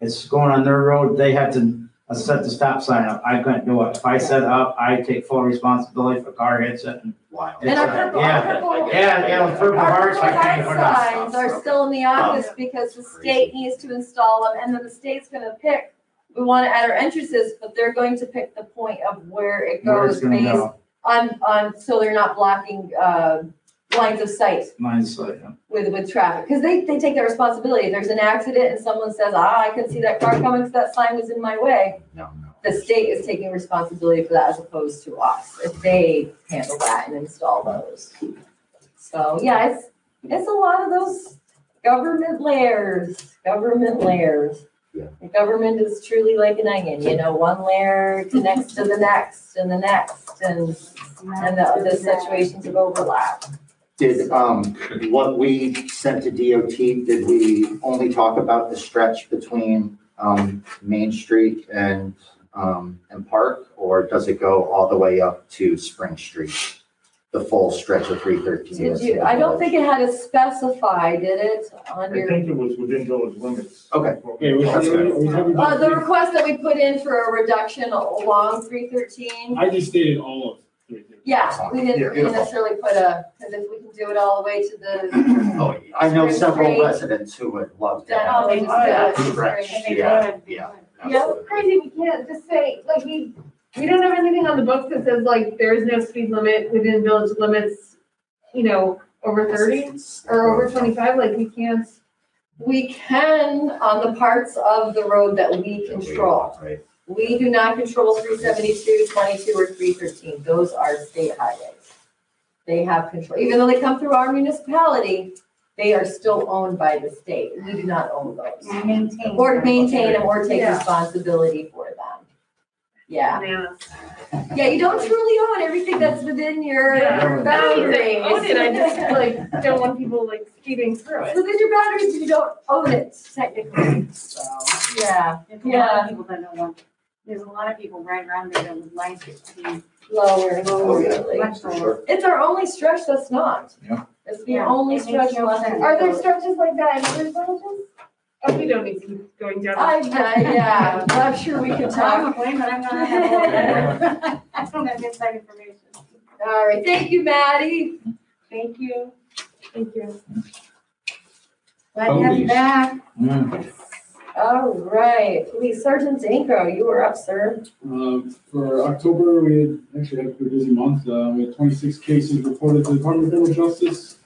It's going on their road, they have to uh, set the stop sign up, I couldn't do it. If I set up, I take full responsibility if a car hits it. and- Wow. And our It's, purple, yeah. our purple. Yeah, yeah, with purple Our hearts, purple I can't heart put up. signs are still in the office because the state needs to install them and then the state's gonna pick. We want it at our entrances, but they're going to pick the point of where it Where it's goes gonna based go. On, on, so they're not blocking, uh, lines of sight Mine's like, uh, with, with traffic, because they, they take that responsibility. If there's an accident and someone says, ah, I can see that car coming because that sign was in my way, No, no. the state is taking responsibility for that as opposed to us, if they handle that and install those. So, yeah, it's, it's a lot of those government layers, government layers. Yeah. The government is truly like an onion, you know, one layer connects to the next and the next, and, and the, the situations of overlap. Did, um, what we sent to DOT, did we only talk about the stretch between, um, Main Street and, um, and Park? Or does it go all the way up to Spring Street? The full stretch of three thirteen? Did you, I don't think it had to specify, did it, on I your, think it was within village limits. Okay. Okay, we That's good. we talking uh, the request that we put in for a reduction along three thirteen? I just stated all of three things. Yeah, we didn't, we didn't Beautiful. necessarily put a, because if we can do it all the way to the, Oh, I know Spring several Street. residents who would love then that. all they just Oh, yeah. do is Stretch, yeah, yeah. Yeah, it's crazy, we can't just say, like, we, we don't have anything on the books that says like, there is no speed limit within village limits, you know, over thirty or over twenty-five, like, we can't. We can on the parts of the road that we control. Right. We do not control 372, 22, or three thirteen. Those are state highways. They have control, even though they come through our municipality, they are still owned by the state. We do not own those. And maintain. Or maintain them or take Yeah. responsibility for them. Yeah, Bananas. yeah, you don't truly own everything that's within your Yeah. boundaries. Own it, I just like, don't want people like speeding through It's it. within your boundaries, you don't own it technically, so, yeah, There's a lot of people that don't want, there's a lot of people right around there that would like it to be lower, Oh, yeah. really. much For lower. sure. It's our only stretch that's not. Yeah. It's the Yeah, only it makes stretch no left. sense. Are there stretches like that in other villages? Oh, we don't need to keep going down. I, I- yeah, I'm sure we can I'm talk. a but I'm gonna have, I don't have inside information. All right, thank you, Maddie. Thank you. Thank you. Glad to have you back. mm, All right, Police Sergeant Danko, you were up, sir. Uh, For October, we had, actually had a pretty busy month. Uh, We had 26 cases reported to the Department of Criminal Justice.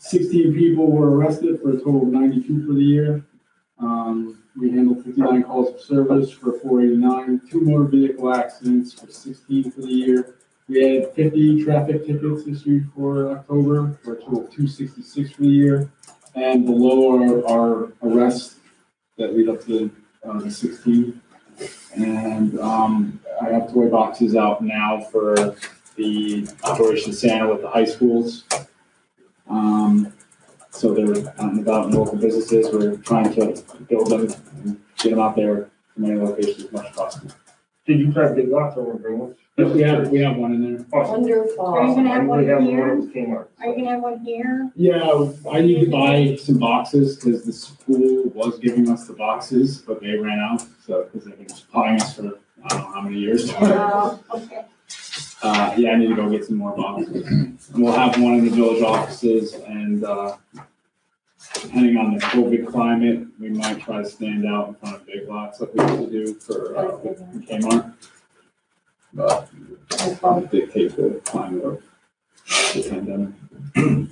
16 people were arrested for a total of 92 for the year. Um, We handled 59 calls of service for 489, two motor vehicle accidents for 16 for the year. We had 50 traffic tickets issued for October for a total of 266 for the year. And below are our arrests that lead up to uh, the 16. And um, I have toy boxes out now for the Operation Santa with the high schools. Um, so they're out and about in local businesses. We're trying to build them and get them out there in many locations as much as possible. Did you try big lots over in Greenwich? Yes, we have, we have one in there. Awesome. Are you gonna have one We have here? one with Kmart. Are you gonna have one here? Yeah, I need to buy some boxes because the school was giving us the boxes, but they ran out. So, because they've been supplying us for, I don't know how many years. Oh, okay. Uh, yeah, I need to go get some more boxes. And we'll have one in the village offices and, uh, depending on the COVID climate, we might try to stand out in front of big lots like we used to do for, uh, Kmart. But Wonderful. dictate the climate of the pandemic.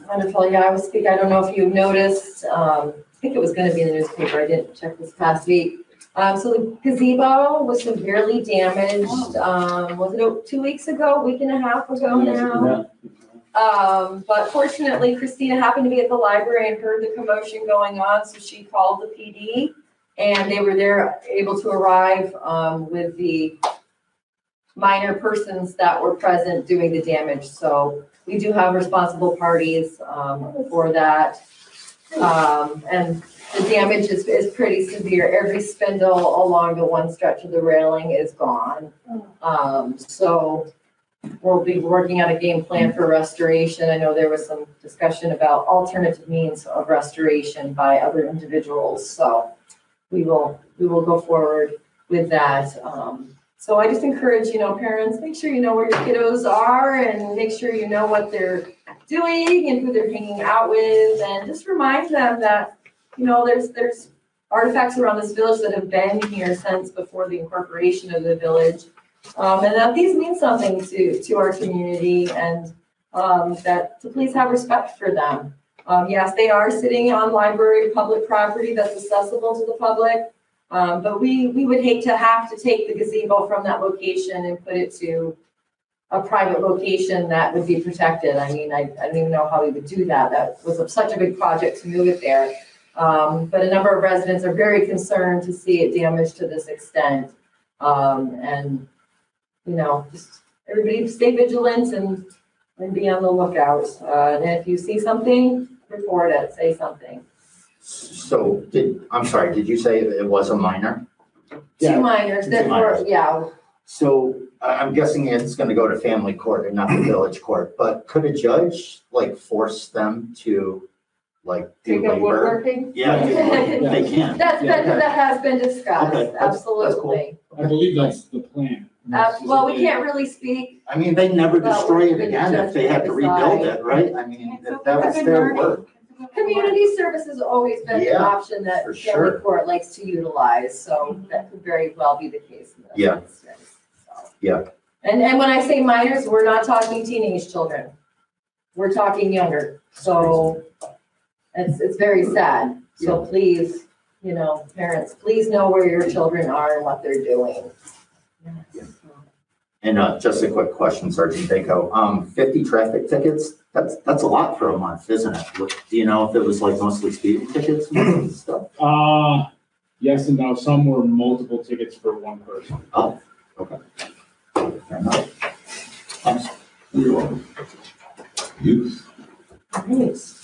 Wonderful, yeah, I was speaking, I don't know if you noticed, um, I think it was gonna be in the newspaper, I didn't check this past week. Um, so the gazebo was severely damaged, um, was it oh, two weeks ago, week and a half ago now? Um, but fortunately Christina happened to be at the library and heard the commotion going on, so she called the PD. And they were there, able to arrive, um, with the minor persons that were present doing the damage, so we do have responsible parties, um, for that. Um, and the damage is, is pretty severe, every spindle along the one stretch of the railing is gone. Um, so we'll be working on a game plan for restoration. I know there was some discussion about alternative means of restoration by other individuals, so we will, we will go forward with that. Um, so I just encourage, you know, parents, make sure you know where your kiddos are and make sure you know what they're doing and who they're hanging out with and just remind them that, you know, there's, there's artifacts around this village that have been here since before the incorporation of the village. Um, and that these mean something to, to our community and, um, that to please have respect for them. Um, yes, they are sitting on library public property that's accessible to the public. Um, but we, we would hate to have to take the gazebo from that location and put it to a private location that would be protected. I mean, I, I don't even know how we would do that. That was such a big project to move it there. Um, but a number of residents are very concerned to see it damaged to this extent. Um, and, you know, just everybody stay vigilant and, and be on the lookout. Uh, and if you see something, report it, say something. So did, I'm sorry, did you say it was a minor? Two minors, Two therefore, minors. yeah, So I, I'm guessing it's gonna go to family court and not the village court, but could a judge like force them to like do Take up labor? woodworking? Yeah, do labor. they can. that's, that, Okay. that has been discussed, Okay, that's- that's cool. absolutely. I believe that's the plan. Uh, well, we can't really speak, I mean, they never Well, destroy it gonna again if they had to rebuild decide. it, right? I mean, It's that that was their work. community service has always been an Yeah, option that for family sure. court likes to utilize, so that could very well be the case in this Yeah. instance, so. Yeah. And, and when I say minors, we're not talking teenage children. We're talking younger, so it's, it's very sad. So please, you know, parents, please know where your children are and what they're doing. And uh, just a quick question, Sergeant Dako. Um, fifty traffic tickets, that's, that's a lot for a month, isn't it? What- Do you know if it was like mostly speeding tickets and stuff? Uh, yes and no, some were multiple tickets for one person. Fair enough. Thanks. You're welcome. Youth. Nice.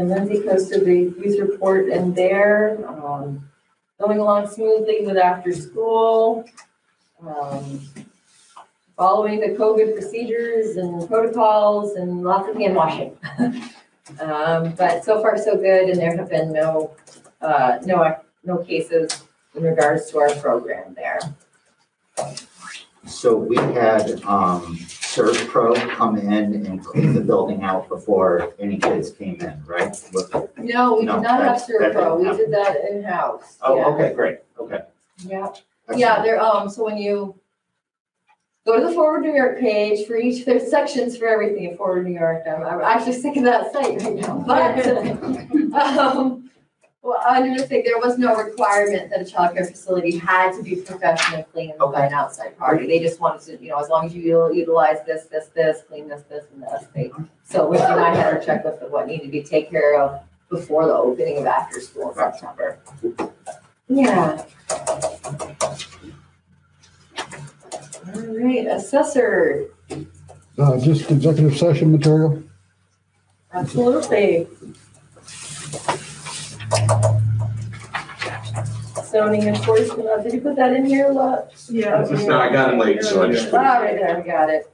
And then Lindsay posted the youth report and there, um, going along smoothly with after school. Um, following the COVID procedures and protocols and lots of hand washing. Um, but so far so good and there have been no, uh, no, no cases in regards to our program there. So we had, um, Serve Pro come in and clean the building out before any kids came in, right? With- No, we No, did not have that- that SERVPRO, we didn't did that in-house. Oh, yeah. okay, great, okay. Yeah. Yeah, there, um, so when you go to the Forward New York page for each, there's sections for everything in Forward New York. I'm, I'm actually sick of that site right now, but, um, well, I understand there was no requirement that a childcare facility had to be professionally clean by an outside party. They just wanted to, you know, as long as you utilize this, this, this, clean this, this, and this, they, so we and I had our checklist of what needed to be taken care of before the opening of after school in September. Yeah. All right, assessor, Uh, just executive session material. absolutely. Zoning enforcement, uh, did you put that in here, Lot? Yeah. No, I got it late, so I just, All right, there, we got it.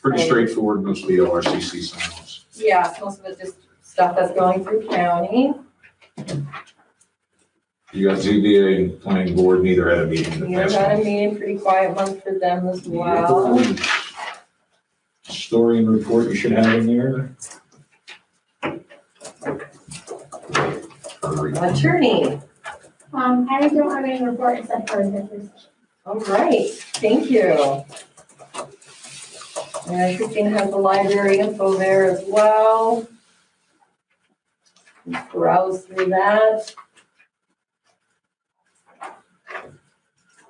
pretty straightforward, mostly ORCC signs. Yeah, most of it's just stuff that's going through county. You got ZBA and planning board, neither had a meeting in the We past had a month. meeting, pretty quiet month for them as well. Story and report you should have in there. Attorney, Um, I don't have any report except for executive session. all right, thank you. And Christine has the library info there as well. Browse through that.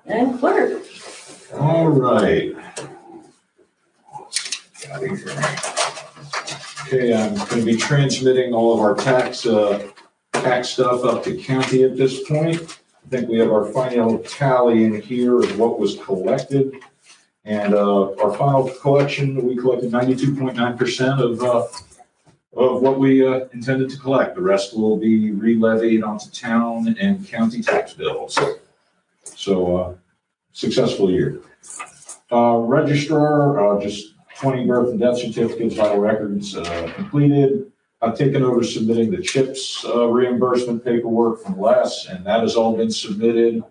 And clerk, All right. Okay, I'm going to be transmitting all of our tax, uh, tax stuff up to county at this point. I think we have our final tally in here of what was collected. And, uh, our final collection, we collected ninety-two point nine percent of, uh, of what we, uh, intended to collect. The rest will be re-levied onto town and county tax bills. So, uh, successful year. Uh, registrar, uh, just twenty birth and death certificates, vital records, completed. I've taken over submitting the CHIPS uh, reimbursement paperwork from Les, and that has all been submitted.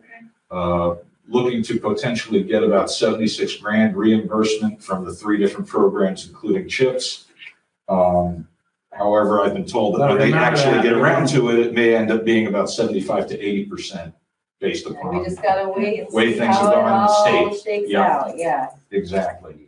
Uh, looking to potentially get about seventy-six grand reimbursement from the three different programs, including CHIPS. Um, however, I've been told that when they actually get around to it, it may end up being about seventy-five to eighty percent based upon we just gotta wait and Way see things how have it gone in the all state. shakes Yeah. out, yeah. Exactly.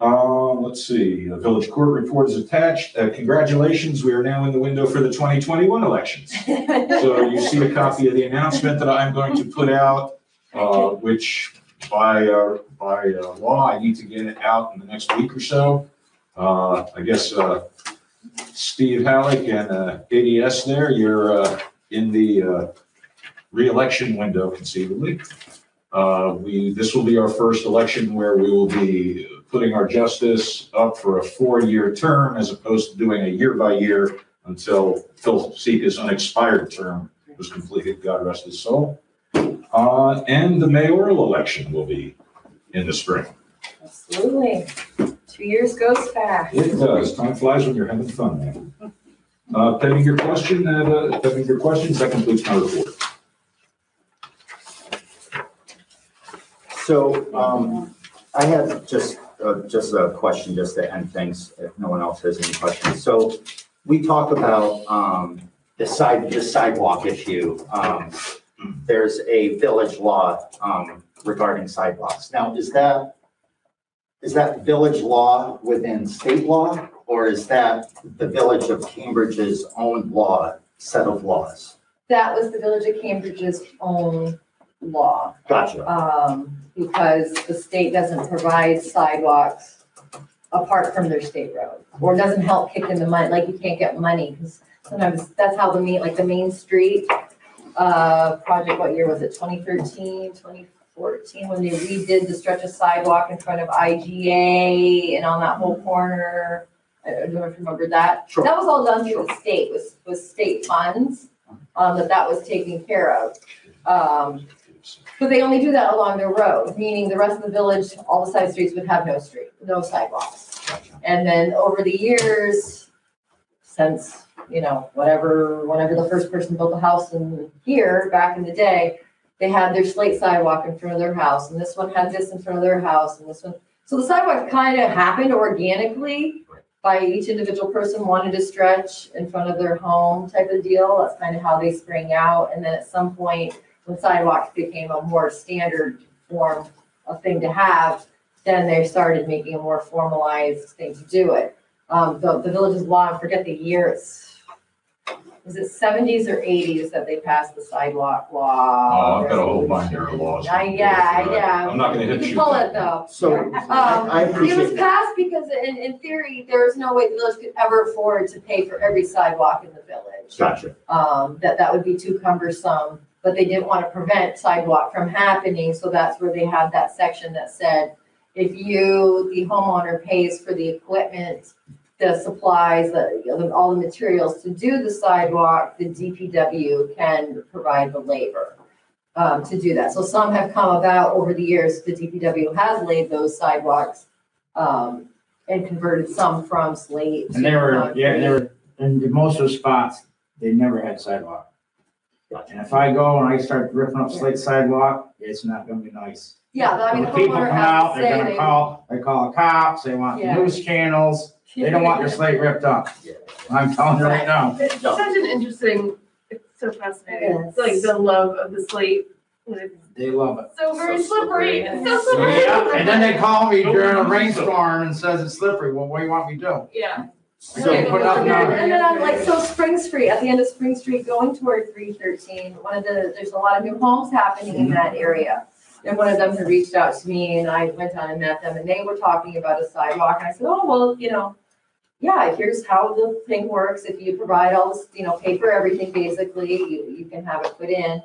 Uh, let's see, the village court report is attached. Uh, congratulations, we are now in the window for the twenty twenty-one elections. So you see a copy of the announcement that I'm going to put out, uh, which by, uh, by uh, law, I need to get it out in the next week or so. Uh, I guess, uh, Steve Halleck and, uh, ADS there, you're, uh, in the, uh, reelection window conceivably. Uh, we, this will be our first election where we will be putting our justice up for a four-year term as opposed to doing a year-by-year until Phil Sika's unexpired term was completed, God rest his soul. Uh, and the mayoral election will be in the spring. Absolutely. Two years goes fast. It does. Time flies when you're having fun, man. Uh, pending your question, uh, pending your questions, that completes my report. So, um, I have just, uh, just a question, just to end things, if no one else has any questions. So we talk about, um, the side, the sidewalk issue. Um, there's a village law, um, regarding sidewalks. Now, is that, is that village law within state law? Or is that the village of Cambridge's own law, set of laws? That was the Village of Cambridge's own law. Gotcha. um, because the state doesn't provide sidewalks apart from their state road, or doesn't help kick in the money, like you can't get money, because sometimes that's how the main, like the Main Street, uh, project, what year was it, 2013, 2014, when they redid the stretch of sidewalk in front of IGA and on that whole corner, I don't know if you remember that. Sure. That was all done through the state, was, was state funds, um, that that was taken care of. Um, but they only do that along their road, meaning the rest of the village, all the side streets would have no street, no sidewalks. And then over the years, since, you know, whatever, whenever the first person built a house in here, back in the day, they had their slate sidewalk in front of their house, and this one had this in front of their house, and this one. So the sidewalk kind of happened organically by each individual person wanted to stretch in front of their home type of deal. That's kind of how they sprang out. And then at some point, when sidewalks became a more standard form of thing to have, then they started making a more formalized thing to do it. Um, the, the village's law, I forget the year, it's, is it seventies or eighties that they passed the sidewalk law? Oh, I've got a whole binder of laws. Yeah, yeah, yeah. I'm not gonna hit You you. can pull it though. So Um, I it was appreciate that. passed because in, in theory, there was no way the village could ever afford to pay for every sidewalk in the village. Gotcha. Um, that, that would be too cumbersome, but they didn't want to prevent sidewalk from happening, so that's where they had that section that said, if you, the homeowner pays for the equipment, the supplies, the, you know, all the materials to do the sidewalk, the DPW can provide the labor um, to do that. So some have come about over the years, the DPW has laid those sidewalks um, and converted some from slate. And they were, yeah, they were, in the most of the spots, they never had sidewalk. And if I go and I start ripping up slate sidewalk, it's not gonna be nice. Yeah, I mean, the When people homeowner come has out, to they're gonna they. call, they call the cops, they want Yeah. news channels, they don't want their slate ripped up. I'm telling you right now. It's such an interesting, it's so fascinating, Yes. like the love of the slate. it's They love it. So very So slippery. slippery, it's so slippery. Yeah, and then they call me during a rainstorm and says it's slippery. Well, what do you want me to do? Yeah. I can't put nothing And on then, it. like, so Spring Street, at the end of Spring Street, going toward three thirteen, one of the, there's a lot of new homes happening in mm-hmm. that area. And one of them had reached out to me and I went down and met them and they were talking about a sidewalk and I said, oh, well, you know, yeah, here's how the thing works. If you provide all this, you know, pay for everything, basically, you, you can have it put in.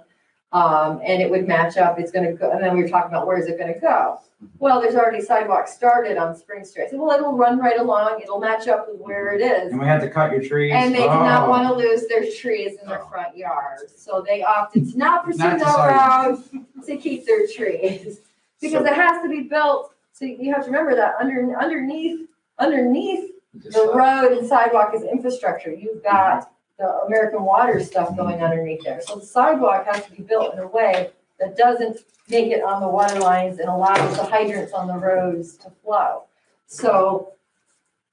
Um, and it would match up, it's gonna go, and then we were talking about where is it gonna go? Well, there's already sidewalks started on Spring Street. I said, well, it'll run right along, it'll match up with where it is. And we had to cut your trees. And they did not Oh. want to lose their trees in their front yard, so they opted to not pursue Not that route, to keep their trees. Because it has to be built, so you have to remember that under, underneath, underneath the road and sidewalk is infrastructure. You've got the American Water stuff going underneath there. So the sidewalk has to be built in a way that doesn't make it on the water lines and allows the hydrants on the roads to flow. So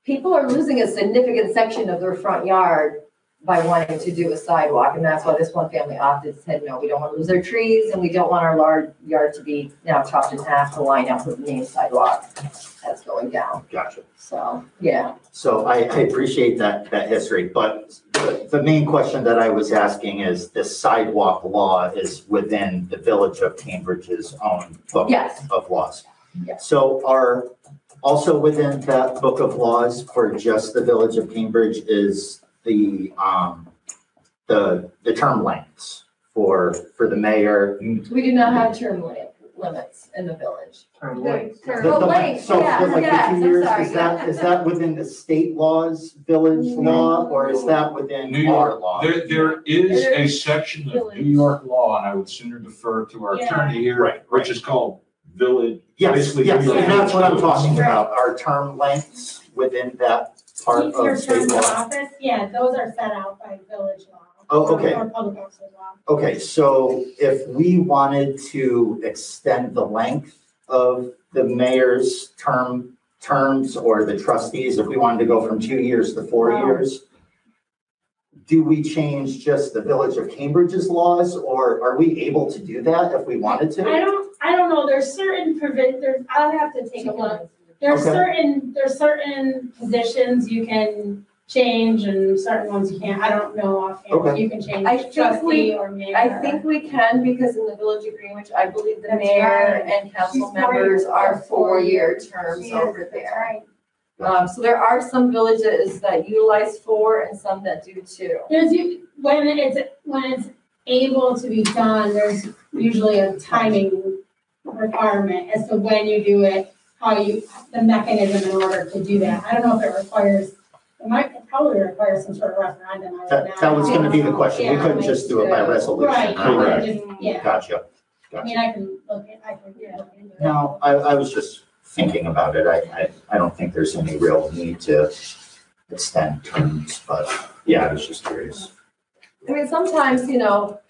people are losing a significant section of their front yard by wanting to do a sidewalk, and that's why this one family opted, said, no, we don't want to lose our trees, and we don't want our large yard to be now chopped in half to line up with the main sidewalk that's going down, Gotcha. so, yeah. So I, I appreciate that, that history, but the, the main question that I was asking is this sidewalk law is within the village of Cambridge's own book Yes, of laws. Yes. So are also within that book of laws for just the village of Cambridge is the, um, the, the term lengths for, for the mayor. we do not have term li- limits in the village. Term The length. The- term- the- Oh, length, So yes, for like the yes, two I'm years, sorry, is that, yeah. is that within the state laws, village law, or is that within New our York, law? there, there is a section of village. New York law, and I would sooner defer to our Yeah. attorney here, Right, which is called village. Yes, basically yes, New York and that's what I'm talking Right. about, our term lengths within that part Your of state terms of law. office, yeah, those are set out by village law. Oh, okay. Or public officer law. Okay, so if we wanted to extend the length of the mayor's term, terms or the trustees, if we wanted to go from two years to four Wow. years, do we change just the village of Cambridge's laws, or are we able to do that if we wanted to? I don't, I don't know, there's certain there's, I'll have to take a look. There's Okay. certain, there's certain positions you can change and certain ones you can't. I don't know offhand. Okay. You can change I think trustee we- or mayor. I think we can because in the village agreement, I believe the That's mayor right. and council She's members are four-year terms is, over that's there. right. Um, so there are some villages that utilize four and some that do two. There's, u- when it's, when it's able to be done, there's usually a timing requirement as to when you do it, how you, the mechanism in order to do that. I don't know if it requires, it might it probably require some sort of referendum. I would That, that was gonna be the question, we Yeah, couldn't just do it by like, resolution. Right, right? Correct. just- yeah, Gotcha. I mean, I can look, at- I can look into it. No, I, I was just thinking about it. I, I, I don't think there's any real need to extend terms, but yeah, I was just curious. I mean, sometimes, you know,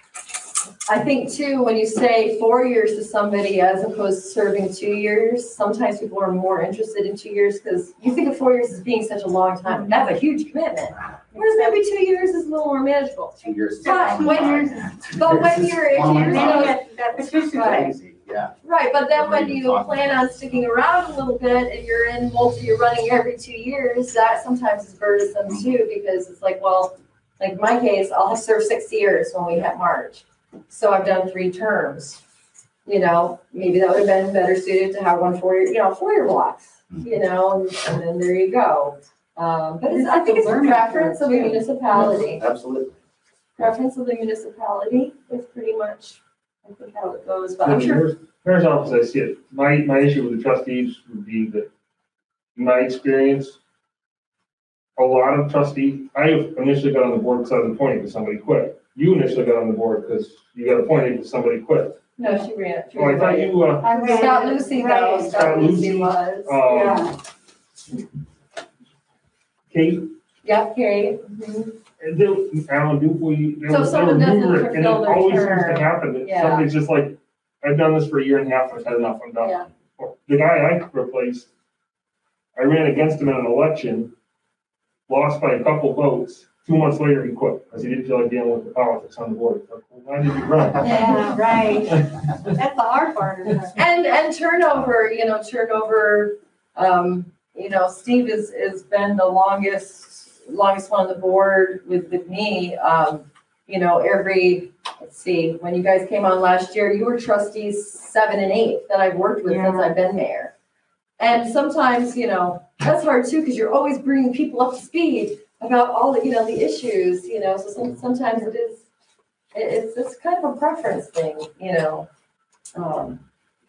I think too, when you say four years to somebody as opposed to serving two years, sometimes people are more interested in two years because you think of four years as being such a long time. That's a huge commitment. Whereas maybe two years is a little more manageable. Two years. But when But when you're, you Long know, enough. That's just Right. Crazy, yeah. Right, but then when you plan on sticking around a little bit and you're in multi, you're running every two years, that sometimes is burdensome too, because it's like, well, like in my case, I'll have served six years when we hit March. So I've done three terms. You know, maybe that would have been better suited to have one four-year, you know, four-year blocks, you know, and, and then there you go. Um, but it's, I think it's a preference of the municipality, Absolutely. preference of the municipality is pretty much, I think how it goes, but I'm sure Mayor's- Mayor's office, I see it. My, my issue with the trustees would be that, in my experience, a lot of trustee, I initially got on the board because I was appointed but somebody quit. You initially got on the board because you got appointed because somebody quit. No, she ran. she Oh, I thought ran. you, uh, I read Scott it. Lucy though, Right. Scott Scott Lucy Lucy, was, um, yeah. Kate, Yep, Carrie. mhm. and then Alan Dupuy. there So was- someone there were doesn't numerous, and it fulfill their always seems term. to happen, that Yeah. somebody's just like, I've done this for a year and a half, I've had enough, I'm done. Yeah. The guy I replaced, I ran against him in an election, lost by a couple votes. Two months later, he quit because he didn't feel like dealing with the politics on the board. Like, Why did you run? Yeah, right. That's the hard part of it. And, and turnover, you know, turnover, um, you know, Steve is, has been the longest, longest one on the board with, with me. Um, you know, every, let's see, when you guys came on last year, you were trustees seven and eight that I've worked with since I've been mayor. And sometimes, you know, that's hard too, because you're always bringing people up to speed about all the, you know, the issues, you know, so some, sometimes it is, it, it's, it's kind of a preference thing, you know. Um,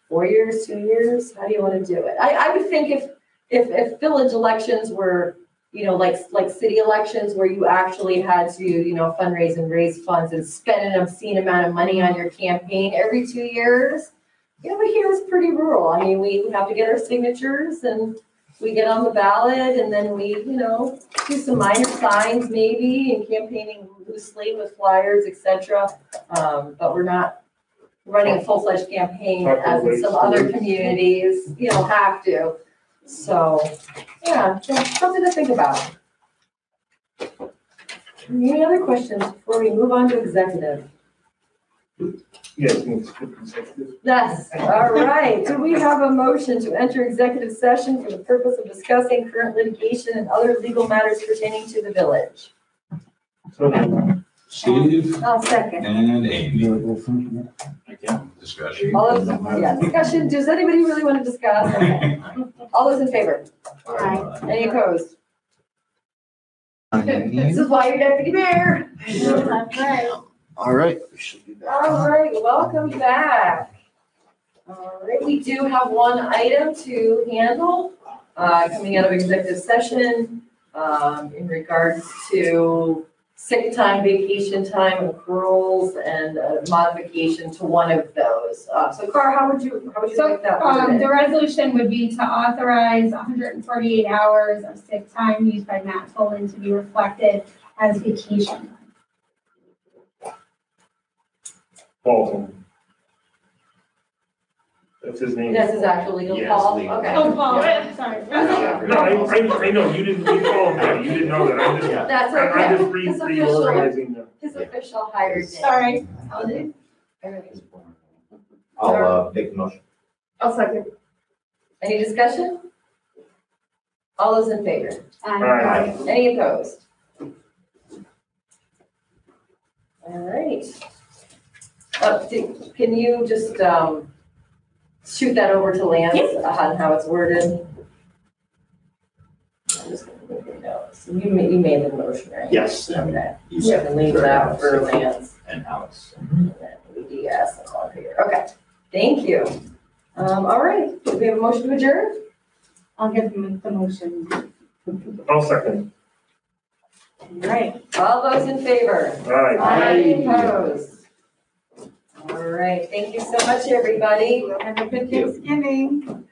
four years, two years, how do you want to do it? I, I would think if, if, if village elections were, you know, like, like city elections where you actually had to, you know, fundraise and raise funds and spend an obscene amount of money on your campaign every two years. You know, but here it's pretty rural. I mean, we have to get our signatures and we get on the ballot and then we, you know, do some minor signs maybe and campaigning loosely with flyers, et cetera. Um, but we're not running a full-fledged campaign as in some other communities, you know, have to. So, yeah, so something to think about. Any other questions before we move on to executive? Yeah, I think it's good consecutive. Yes, all right. Do we have a motion to enter executive session for the purpose of discussing current litigation and other legal matters pertaining to the village? Steve I'll second. and Amy, You wanna go first? discussion. All those, yeah, discussion, does anybody really want to discuss? Okay. All those in favor? Aye. Any opposed? This is why you're deputy mayor. Right. All right. we should be back. All right, welcome back. All right, we do have one item to handle, uh, coming out of executive session, um, in regards to sick time, vacation time, accruals, and a modification to one of those. Uh, so Carl, how would you, how would you So, like that Um, the resolution would be to authorize hundred and forty-eight hours of sick time used by Matt Tolan to be reflected as vacation. Paulson. That's his name. That's his actual legal Yes, call? legal. Okay. Oh, Paul, Yeah. sorry. No, I, I, I know, you didn't, you called him that, you didn't know that, I'm just, Yeah. That's I- I'm just re- His official, reorganizing the. his official hired name. Sorry. All right. Everything's- I'll, uh, make the motion. I'll second. Any discussion? All those in favor? Aye. Any opposed? All right. Uh, do- can you just, um, shoot that over to Lance on how it's worded? I'm just gonna make a note. So You made, you made the motion, right? Yes, and Okay. you So I can leave that for Lance and Alex. and then EDS and all here. Okay, thank you. Um, all right, do we have a motion to adjourn? I'll give them the motion. I'll second. Right. All those in favor? Aye. Any opposed? All right, thank you so much, everybody. Have a good Thanksgiving.